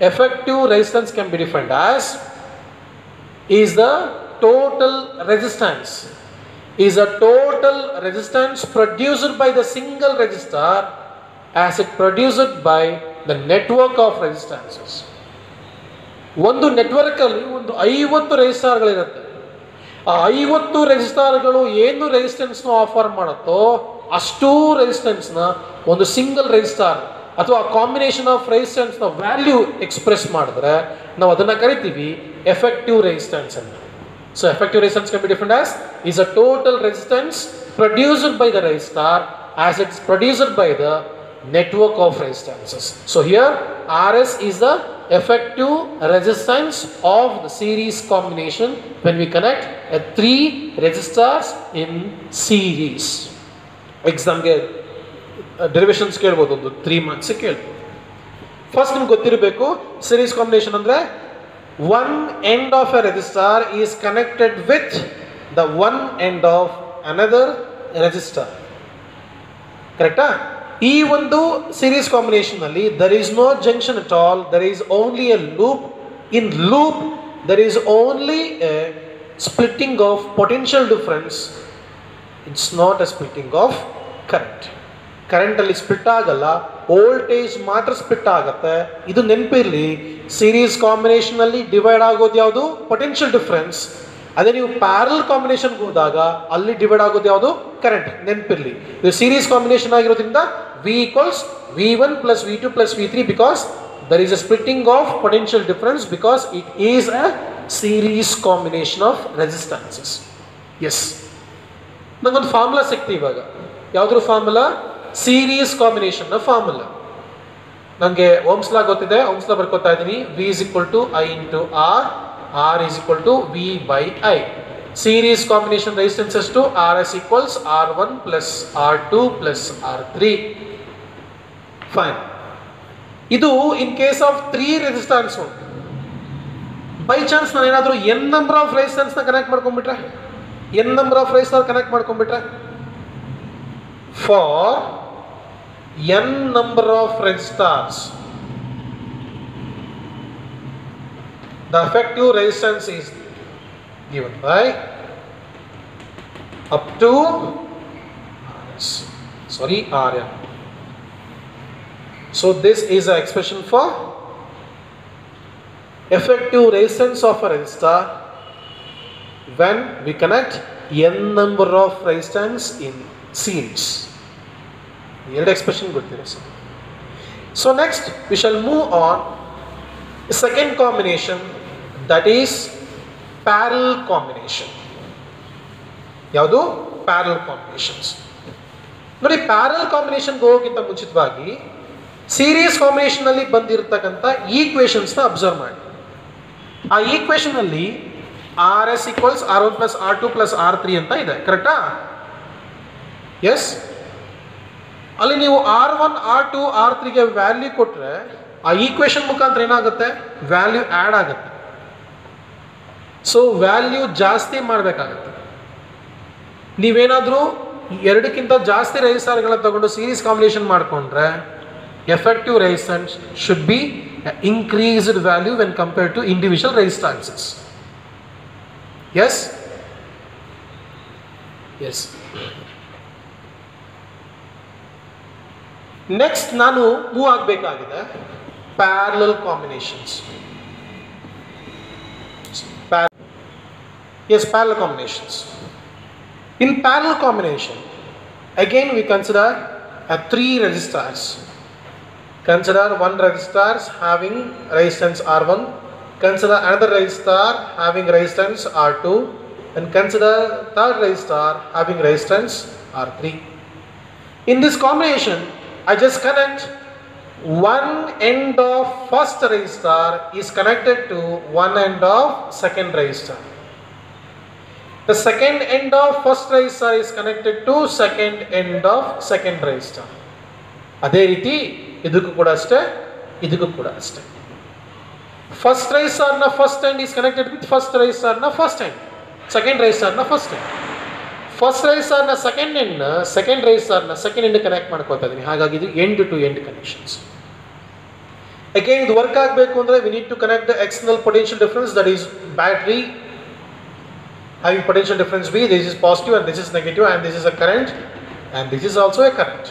Effective resistance can be defined as is the total resistance is a total resistance produced by the single resistor as it produced by the network of resistances. ಒಂದು ನೆಟ್ವರ್ಕಲ್ಲಿ ಒಂದು ಐವತ್ತು ರೆಜಿಸ್ಟಾರ್ಗಳಿರುತ್ತೆ ಆ ಐವತ್ತು ರೆಜಿಸ್ಟಾರ್ಗಳು ಏನು ರೆಸಿಸ್ಟೆನ್ಸ್ನ ಆಫರ್ ಮಾಡುತ್ತೋ ಅಷ್ಟೂ ರೆಸಿಸ್ಟೆನ್ಸ್ನ ಒಂದು ಸಿಂಗಲ್ ರೆಜಿಸ್ಟಾರ್ ಅಥವಾ ಕಾಂಬಿನೇಷನ್ ಆಫ್ ರೆಸಿಸ್ಟೆನ್ಸ್ನ ವ್ಯಾಲ್ಯೂ ಎಕ್ಸ್ಪ್ರೆಸ್ ಮಾಡಿದ್ರೆ ನಾವು ಅದನ್ನು ಕರಿತೀವಿ ಎಫೆಕ್ಟಿವ್ ರೆಸಿಸ್ಟೆನ್ಸ್ ಅಂತ so effective resistance can be defined as is a total resistance produced by the resistor as it's produced by the network of resistances. So here RS is the effective resistance of the series combination when we connect a three resistors in series. ಎಕ್ಸಾಮ್ಗೆ ಡೆರಿವೇಷನ್ಸ್ ಕೇಳ್ಬೋದು ಒಂದು ತ್ರೀ months ಕೇಳ್ಬೋದು ಫಸ್ಟ್ ನಿಮ್ಗೆ ಗೊತ್ತಿರಬೇಕು ಸೀರೀಸ್ ಕಾಂಬಿನೇಷನ್ ಅಂದರೆ one end of a resistor is connected with the one end of another resistor ಕರೆಕ್ಟಾ ಈ ಒಂದು series ಕಾಂಬಿನೇಷನ್ನಲ್ಲಿ there is no junction at all there is only a loop in loop there is only a splitting of potential difference it's not a splitting of current ಕರೆಂಟಲ್ಲಿ ಸ್ಪ್ಲಿಟ್ ಆಗಲ್ಲ ವೋಲ್ಟೇಜ್ ಮಾತ್ರ ಸ್ಪ್ಲಿಟ್ ಆಗುತ್ತೆ. ಇದು ನೆನಪಿರಲಿ ಸೀರೀಸ್ ಕಾಂಬಿನೇಷನಲ್ಲಿ ಡಿವೈಡ್ ಆಗೋದು ಯಾವುದು? ಪೊಟೆನ್ಷಿಯಲ್ ಡಿಫ್ರೆನ್ಸ್ ಅದೇ ನೀವು ಪ್ಯಾರಲ್ ಕಾಂಬಿನೇಷನ್ಗೆ ಹೋದಾಗ ಅಲ್ಲಿ ಡಿವೈಡ್ ಆಗೋದು ಯಾವುದು? ಕರೆಂಟ್ ನೆನಪಿರಲಿ. ಇದು ಸೀರೀಸ್ ಕಾಂಬಿನೇಷನ್ ಆಗಿರೋದ್ರಿಂದ V equals V one plus V two plus V three because there is a splitting of potential difference because it is a series combination of resistances yes ನಂಗೊಂದು ಫಾರ್ಮುಲಾ ಸಿಕ್ತಿ ಇವಾಗ. ಯಾವುದ್ರ ಫಾರ್ಮುಲಾ ಸೀರೀಸ್ ಕಾಂಬಿನೇಷನ್ನ ಫಾರ್ಮುಲಾ. ನನಗೆ ಓಮ್ಸ್ಲಾ ಗೊತ್ತಿದೆ ಓಮ್ಸ್ಲಾ ಬರ್ಕೋತಾ ಇದ್ದೀನಿ. V is equal to I into R R is equal to V by I series combination resistance ಎಷ್ಟು? R S equals R one plus R two plus R three fine ಇದು in case of three resistance by chance ನಾನು ಏನಾದರೂ ಎನ್ ನಂಬರ್ ಆಫ್ ರೆಸಿಸ್ಟೆನ್ಸ್ನ connect ಮಾಡ್ಕೊಂಡ್ಬಿಟ್ರೆ? N number of resistor connect ಮಾಡ್ಕೊಂಡ್ಬಿಟ್ರೆ? For n number of red stars. The effective resistance is given by up to RS. Sorry, Rn. So this is an expression for effective resistance of a red star when we connect n number of resistance in series. ಎರಡು ಎಕ್ಸ್ಪ್ರೆಷನ್ ಗೊತ್ತಿದೆ sir. So next we shall move on second combination that is parallel combination ಯಾವುದು? ಪ್ಯಾರಲ್ ಕಾಂಬಿನೇಷನ್ಸ್ ನೋಡಿ ಪ್ಯಾರಲ್ ಕಾಂಬಿನೇಷನ್ಗೆ ಹೋಗೋಕ್ಕಿಂತ ಮುಂಚಿತವಾಗಿ ಸೀರೀಸ್ ಕಾಂಬಿನೇಷನಲ್ಲಿ ಬಂದಿರತಕ್ಕಂಥ ಈಕ್ವೇಷನ್ಸ್ನ ಅಬ್ಸರ್ವ್ ಮಾಡಿ. ಆ ಈಕ್ವೇಷನಲ್ಲಿ R S equals R one plus R two plus R three ಅಂತ ಇದೆ ಕರೆಕ್ಟಾ ಎಸ್ ಅಲ್ಲಿ ನೀವು R one R two R ತ್ರೀಗೆ value ಕೊಟ್ಟರೆ ಆ ಈಕ್ವೇಷನ್ ಮುಖಾಂತರ ಏನಾಗುತ್ತೆ? ವ್ಯಾಲ್ಯೂ ಆ್ಯಡ್ ಆಗುತ್ತೆ. ಸೊ ವ್ಯಾಲ್ಯೂ ಜಾಸ್ತಿ ಮಾಡಬೇಕಾಗತ್ತೆ. ನೀವೇನಾದರೂ ಎರಡಕ್ಕಿಂತ ಜಾಸ್ತಿ ರೆಜಿಸ್ಟಾರ್ಗಳನ್ನ ತಗೊಂಡು ಸೀರೀಸ್ ಕಾಂಬಿನೇಷನ್ ಮಾಡಿಕೊಂಡ್ರೆ effective resistance should be increased value when compared to individual resistances yes yes next ನಾನು ಮೂವ್ ಆಗಬೇಕಾಗಿದೆ parallel combinations yes parallel combinations In parallel combination, again we consider a three resistors. Consider one resistors having resistance R1, consider another resistor having resistance R2, and consider third resistor having resistance R3. In this combination, I just connect one end of first resistor is connected to one end of second resistor. The second end of first resistor is connected to second end of second resistor. ಅದೇ ರೀತಿ ಇದಕ್ಕೂ ಕೂಡ ಅಷ್ಟೇ ಇದಕ್ಕೂ ಕೂಡ ಅಷ್ಟೇ ಫಸ್ಟ್ನ first end is connected with ಫಸ್ಟ್ನ first end ಸೆಕೆಂಡ್ನ ಫಸ್ಟ್ ಎಂಡ್ ಫಸ್ಟ್ನ ಸೆಕೆಂಡ್ ಎಂಡ್ ಸೆಕೆಂಡ್ನ ಸೆಕೆಂಡ್ ಎಂಡ್ ಕನೆಕ್ಟ್ ಮಾಡ್ಕೊತಾ ಇದ್ದೀನಿ ಹಾಗಾಗಿ ಇದು end to end connections again ಇದು ವರ್ಕ್ ಆಗಬೇಕು ಅಂದರೆ we need to connect the external potential difference that is battery having potential difference V, this is positive and this is negative and this is a current and this is also a current.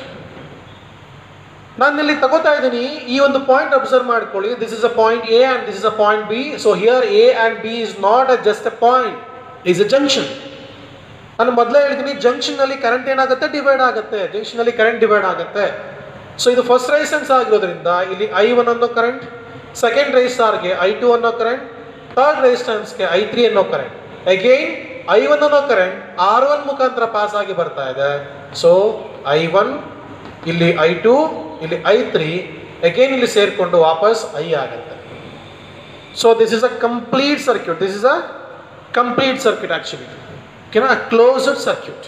ನಾನು ಇಲ್ಲಿ ತಗೋತಾ ಇದ್ದೀನಿ ಈ ಒಂದು ಪಾಯಿಂಟ್ ಅಬ್ಸರ್ವ್ ಮಾಡ್ಕೊಳ್ಳಿ. This is a point A and this is a point B so here A and B is not a just a point is a junction ನಾನು ಮೊದಲೇ ಹೇಳಿದ್ದೀನಿ ಜಂಕ್ಷನ್ನಲ್ಲಿ ಕರೆಂಟ್ ಏನಾಗುತ್ತೆ? ಡಿವೈಡ್ ಆಗುತ್ತೆ. ಜಂಕ್ಷನ್ನಲ್ಲಿ ಕರೆಂಟ್ ಡಿವೈಡ್ ಆಗುತ್ತೆ. ಸೊ ಇದು ಫಸ್ಟ್ ರೈಸೆನ್ಸ್ ಆಗಿರೋದ್ರಿಂದ ಇಲ್ಲಿ ಐ ಒನ್ ಅನ್ನೋ ಕರೆಂಟ್ ಸೆಕೆಂಡ್ ರೈಸ್ಟಾರ್ಗೆ ಐ ಟು ಅನ್ನೋ ಕರೆಂಟ್ ಥರ್ಡ್ ರೈಸ್ಟನ್ಸ್ಗೆ ಐ ತ್ರೀ ಅನ್ನೋ ಕರೆಂಟ್ ಅಗೈನ್ ಐ ಒನ್ ಅನ್ನೋ ಕರೆಂಟ್ ಆರ್ ಒನ್ ಮುಖಾಂತರ ಪಾಸ್ ಆಗಿ ಬರ್ತಾ ಇದೆ. ಸೊ ಐ ಒನ್ ಇಲ್ಲಿ ಐ ಟು ಇಲ್ಲಿ ಐ ತ್ರೀ ಅಗೈನ್ ಇಲ್ಲಿ ಸೇರಿಕೊಂಡು ವಾಪಸ್ ಐ ಆಗುತ್ತೆ. So this is a complete circuit this is a complete circuit actually ಓಕೆನಾ ಕ್ಲೋಸ್ಡ್ ಸರ್ಕ್ಯೂಟ್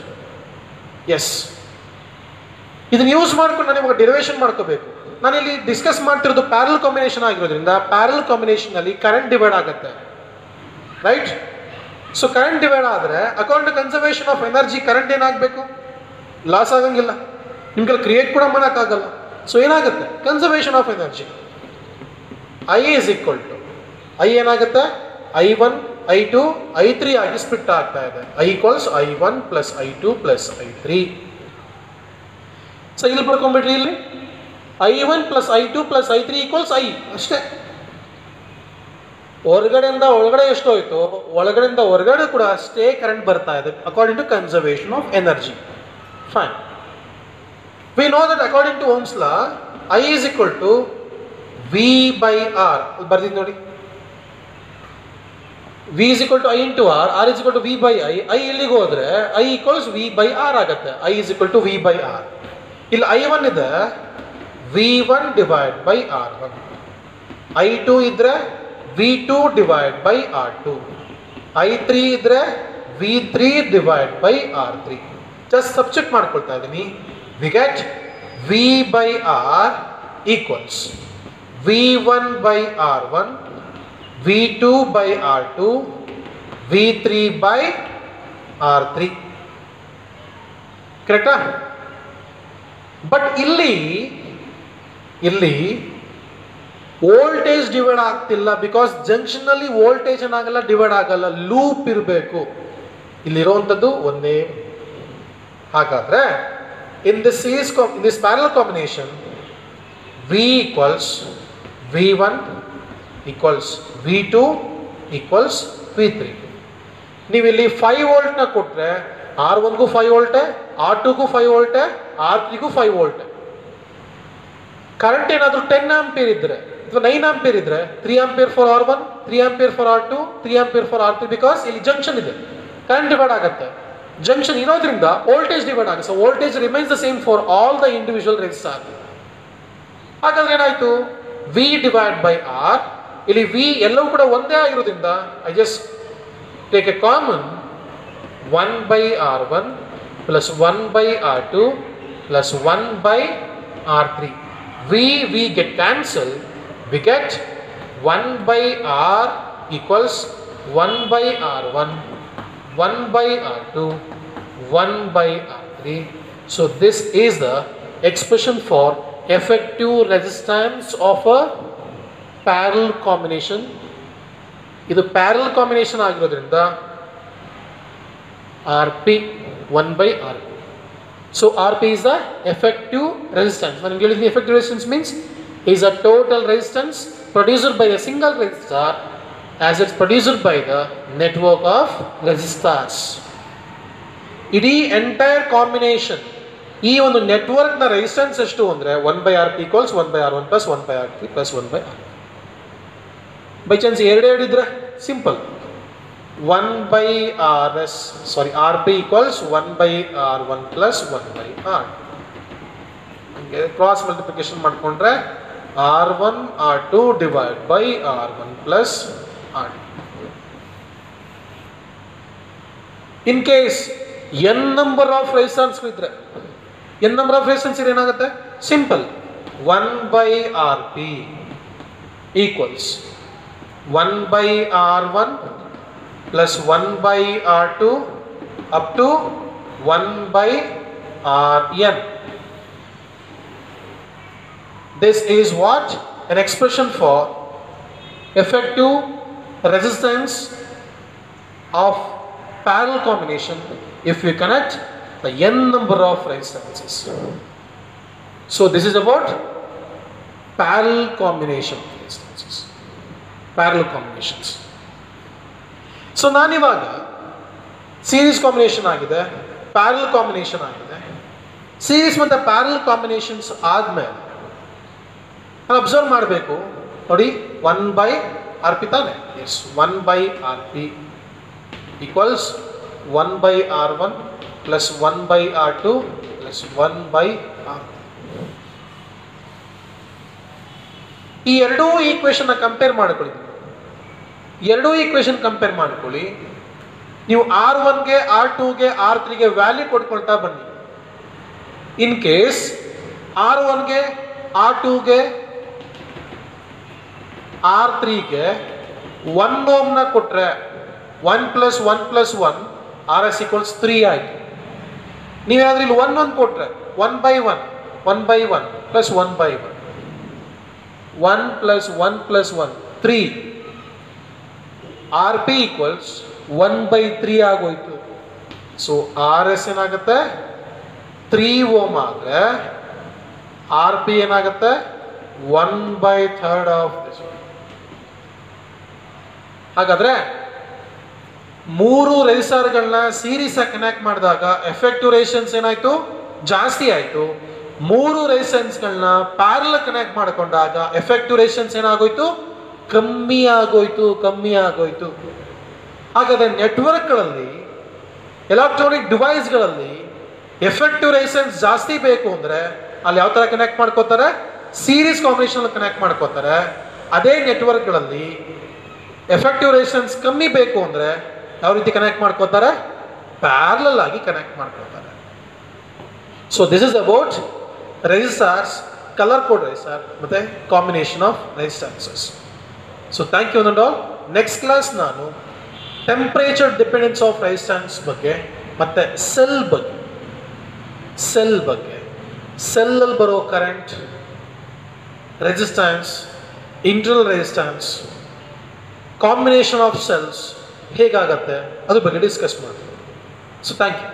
ಎಸ್ ಇದನ್ನು ಯೂಸ್ ಮಾಡ್ಕೊಂಡು ನಾನು ಇವಾಗ ಡೆರಿವೇಶನ್ ಮಾಡ್ಕೋಬೇಕು. ನಾನು ಇಲ್ಲಿ ಡಿಸ್ಕಸ್ ಮಾಡ್ತಿರೋದು ಪ್ಯಾರಲ್ ಕಾಂಬಿನೇಷನ್ ಆಗಿರೋದ್ರಿಂದ ಪ್ಯಾರಲ್ ಕಾಂಬಿನೇಷನಲ್ಲಿ ಕರೆಂಟ್ ಡಿವೈಡ್ ಆಗುತ್ತೆ. ರೈಟ್ ಸೊ ಕರೆಂಟ್ ಡಿವೈಡ್ ಆದರೆ account to conservation of energy current ಏನಾಗಬೇಕು? ಲಾಸ್ ಆಗಂಗಿಲ್ಲ. ನಿಮ್ಗೆ ಕ್ರಿಯೇಟ್ ಕೂಡ ಮಾಡೋಕ್ಕಾಗಲ್ಲ. ಸೊ ಏನಾಗುತ್ತೆ? Conservation of energy I is equal to I ಏನಾಗುತ್ತೆ? I one I two I three ಆಗಿ ಸ್ಪಿಟ್ ಆಗ್ತಾ ಇದೆ. I equals I one plus I two plus I three so ಇಲ್ಲಿ ಇಲ್ಲಿ. I one plus I two plus I three equals I ಅಷ್ಟೇ. ಹೊರಗಡೆಯಿಂದ ಒಳಗಡೆ ಎಷ್ಟು ಹೋಯ್ತು ಒಳಗಡೆಯಿಂದ ಹೊರಗಡೆ ಕೂಡ ಅಷ್ಟೇ ಕರೆಂಟ್ ಬರ್ತಾ ಇದೆ according to conservation of energy fine we know that according to Ohm's law I is equal to V by R ಬರ್ದಿದ್ದು ನೋಡಿ. V is equal to I into R R is equal to V by I I ಇಲ್ಲಿಗೆ ಹೋದ್ರೆ I equals V by R ಆಗುತ್ತೆ. I is equal to V by R ಇಲ್ಲಿ ಐ ಒನ್ ಇದೆ. V one divide by R one I two ಇದ್ರೆ V two divide by R two I three ಇದ್ರೆ V three divide by R three just subject ಮಾಡ್ಕೊಳ್ತಾ ಇದ್ದೀನಿ. V get V by R equals V one by R one V two by R two V three by R three ಕರೆಕ್ಟಾ ಬಟ್ ಇಲ್ಲಿ ಇಲ್ಲಿ ವೋಲ್ಟೇಜ್ ಡಿವೈಡ್ ಆಗ್ತಿಲ್ಲ ಬಿಕಾಸ್ ಜಂಕ್ಷನ್ನಲ್ಲಿ ವೋಲ್ಟೇಜ್ ಏನಾಗಲ್ಲ ಡಿವೈಡ್ ಆಗಲ್ಲ ಲೂಪ್ ಇರಬೇಕು. ಇಲ್ಲಿರುವಂಥದ್ದು ಒಂದೇ. ಹಾಗಾದ್ರೆ in this series in this parallel combination V equals V one equals V two equals V three ನೀವು ಇಲ್ಲಿ ಫೈವ್ ವೋಲ್ಟ್ನ ಕೊಟ್ಟರೆ ಆರ್ ಒನ್ಗೂ ಫೈವ್ ವೋಲ್ಟೆ ಆರ್ ಟುಗೂ ಫೈವ್ ವೋಲ್ಟೆ ಆರ್ ತ್ರೀಗೂ ಫೈವ್ ವೋಲ್ಟೆ ಕರೆಂಟ್ ಏನಾದರೂ ಟೆನ್ ಆಂಪಿಯರ್ ಇದ್ದರೆ ಅಥವಾ ನೈನ್ ಆಂಪಿಯರ್ ಇದ್ದರೆ three ampere for R one three ampere for R two three ampere for R three because ಇಲ್ಲಿ ಜಂಕ್ಷನ್ ಇದೆ. ಕರೆಂಟ್ ಡಿವೈಡ್ ಆಗುತ್ತೆ. ಜಂಕ್ಷನ್ ಇರೋದ್ರಿಂದ ವೋಲ್ಟೇಜ್ ಡಿವೈಡ್ ಆಗುತ್ತೆ. So voltage remains the same for all the individual resistor ಹಾಗಾದ್ರೆ ಏನಾಯ್ತು? ವಿ ಡಿವೈಡ್ ಬೈ ಆರ್ ಇಲ್ಲಿ ವಿ ಎಲ್ಲವೂ ಕೂಡ ಒಂದೇ ಆಗಿರೋದ್ರಿಂದ I just take a common one by R one plus one by R two plus one by R three V V get cancel V get one by R equals one by R one one by R two one by R three so this is the expression for effective resistance of a parallel combination. ಇದು ಪ್ಯಾರಲ್ ಕಾಂಬಿನೇಷನ್ ಆಗಿರೋದ್ರಿಂದ R P one by R P so R P is the effective resistance ನಾನು ಹೇಳಿದ್ದೀನಿ effective resistance means is a total resistance producer by the single resistor as its producer by the network of resistors ಇಡೀ ಎಂಟೈರ್ ಕಾಂಬಿನೇಷನ್ ಈ ಒಂದು ನೆಟ್ವರ್ಕ್ನ ರೆಸಿಸ್ಟೆನ್ಸ್ ಎಷ್ಟು ಅಂದರೆ one by R P equals one by R one plus one by R P plus one by R by chance ಎರಡು ಹೇಳಿದ್ರೆ simple one by R S sorry R P equals one by R one plus one by R cross multiplication ಮಾಡಿಕೊಂಡ್ರೆ R one R two divide by R one plus R in case N number of resistance ಇದ್ರೆ ಎನ್ ನಂಬರ್ ಆಫ್ ಇದ್ರೆ ಏನಾಗುತ್ತೆ? Simple one by R P equals 1 by R1 plus 1 by R2 up to 1 by Rn. This is what? An expression for effective resistance of parallel combination if we connect the n number of resistances. So this is about parallel combination of ಕಾಂಬಿನೇಷನ್ಸ್. ಸೊ ನಾನಿವಾಗ ಸೀರೀಸ್ ಕಾಂಬಿನೇಷನ್ ಆಗಿದೆ ಪ್ಯಾರಲ್ ಕಾಂಬಿನೇಷನ್ ಆಗಿದೆ. ಸೀರೀಸ್ ಮತ್ತು ಪ್ಯಾರಲ್ ಕಾಂಬಿನೇಷನ್ಸ್ ಆದಮೇಲೆ ನಾನು ಅಬ್ಸರ್ವ್ ಮಾಡಬೇಕು. ನೋಡಿ ಒನ್ ಬೈ ಆರ್ ಪಿ ತಾನೆ. Yes one by R P equals one by R one plus one by R two plus one by R ಈ ಎರಡೂ ಈಕ್ವೇಶನ್ನ ಕಂಪೇರ್ ಮಾಡ್ಕೊಳ್ಳಿ. ಎರಡೂ ಈಕ್ವೇಶನ್ ಕಂಪೇರ್ ಮಾಡ್ಕೊಳ್ಳಿ. ನೀವು ಆರ್ ಒನ್ಗೆ ಆರ್ ಟೂಗೆ ಆರ್ ತ್ರೀಗೆ ವ್ಯಾಲ್ಯೂ ಕೊಟ್ಕೊಳ್ತಾ ಬನ್ನಿ. ಇನ್ ಕೇಸ್ ಆರ್ ಒನ್ಗೆ ಆರ್ ಟೂಗೆ ಆರ್ ತ್ರೀಗೆ ಒನ್ ಓಮ್ನ ಕೊಟ್ಟರೆ one plus one plus one R S equals three ಆಯಿತು. ನೀವೇನಾದ್ರೂ ಇಲ್ಲಿ ಒನ್ ಒನ್ ಕೊಟ್ಟರೆ one by one one by one plus one by one one plus one plus one three R P equals one by three ಆಗೋಯ್ತು. ಸೊ ಆರ್ ಎಸ್ ಏನಾಗುತ್ತೆ? ತ್ರೀ ಓಮ್ ಆದರೆ ಆರ್ ಪಿ ಏನಾಗುತ್ತೆ? ಒನ್ ಬೈ ಥರ್ಡ್ ಆಫ್ ಹಾಗಾದ್ರೆ ಮೂರು ರೆಜಿಸ್ಟರ್ಗಳನ್ನ ಸೀರೀಸ್ ಆಗಿ ಕನೆಕ್ಟ್ ಮಾಡಿದಾಗ ಎಫೆಕ್ಟಿವ್ ರೇಷನ್ಸ್ ಏನಾಯ್ತು? ಜಾಸ್ತಿ ಆಯಿತು. ಮೂರು ರೇಷನ್ಸ್ಗಳನ್ನ ಪ್ಯಾರಲ್ ಕನೆಕ್ಟ್ ಮಾಡಿಕೊಂಡಾಗ ಎಫೆಕ್ಟಿವ್ ರೇಷನ್ಸ್ ಏನಾಗೋಯ್ತು? ಕಮ್ಮಿ ಆಗೋಯ್ತು ಕಮ್ಮಿ ಆಗೋಯ್ತು ಹಾಗಾದ್ರೆ ನೆಟ್ವರ್ಕ್ಗಳಲ್ಲಿ ಎಲೆಕ್ಟ್ರಾನಿಕ್ ಡಿವೈಸ್ಗಳಲ್ಲಿ ಎಫೆಕ್ಟಿವ್ ರೈಸೆನ್ಸ್ ಜಾಸ್ತಿ ಬೇಕು ಅಂದರೆ ಅಲ್ಲಿ ಯಾವ ಥರ ಕನೆಕ್ಟ್ ಮಾಡ್ಕೋತಾರೆ ಸೀರೀಸ್ ಕಾಂಬಿನೇಷನ್ ಕನೆಕ್ಟ್ ಮಾಡ್ಕೋತಾರೆ. ಅದೇ ನೆಟ್ವರ್ಕ್ಗಳಲ್ಲಿ ಎಫೆಕ್ಟಿವ್ ರೇಷನ್ಸ್ ಕಮ್ಮಿ ಬೇಕು ಅಂದರೆ ಯಾವ ರೀತಿ ಕನೆಕ್ಟ್ ಮಾಡ್ಕೋತಾರೆ? ಪ್ಯಾರಲಲ್ ಆಗಿ ಕನೆಕ್ಟ್ ಮಾಡ್ಕೋತಾರೆ. So this is about resistors colour code riser ಮತ್ತು combination of resistances so thank you all next class ನಾನು ಟೆಂಪ್ರೇಚರ್ ಡಿಪೆಂಡೆನ್ಸ್ ಆಫ್ ರೆಸಿಸ್ಟೆನ್ಸ್ ಬಗ್ಗೆ, ಮತ್ತು ಸೆಲ್ ಬಗ್ಗೆ. ಸೆಲ್ ಬಗ್ಗೆ. ಸೆಲ್ಲಲ್ಲಿ ಬರೋ current resistance internal resistance combination of cells ಹೇಗಾಗತ್ತೆ? ಅದ್ರ ಬಗ್ಗೆ ಡಿಸ್ಕಸ್ ಮಾಡ್ತೀವಿ ಸೊ ಥ್ಯಾಂಕ್ ಯು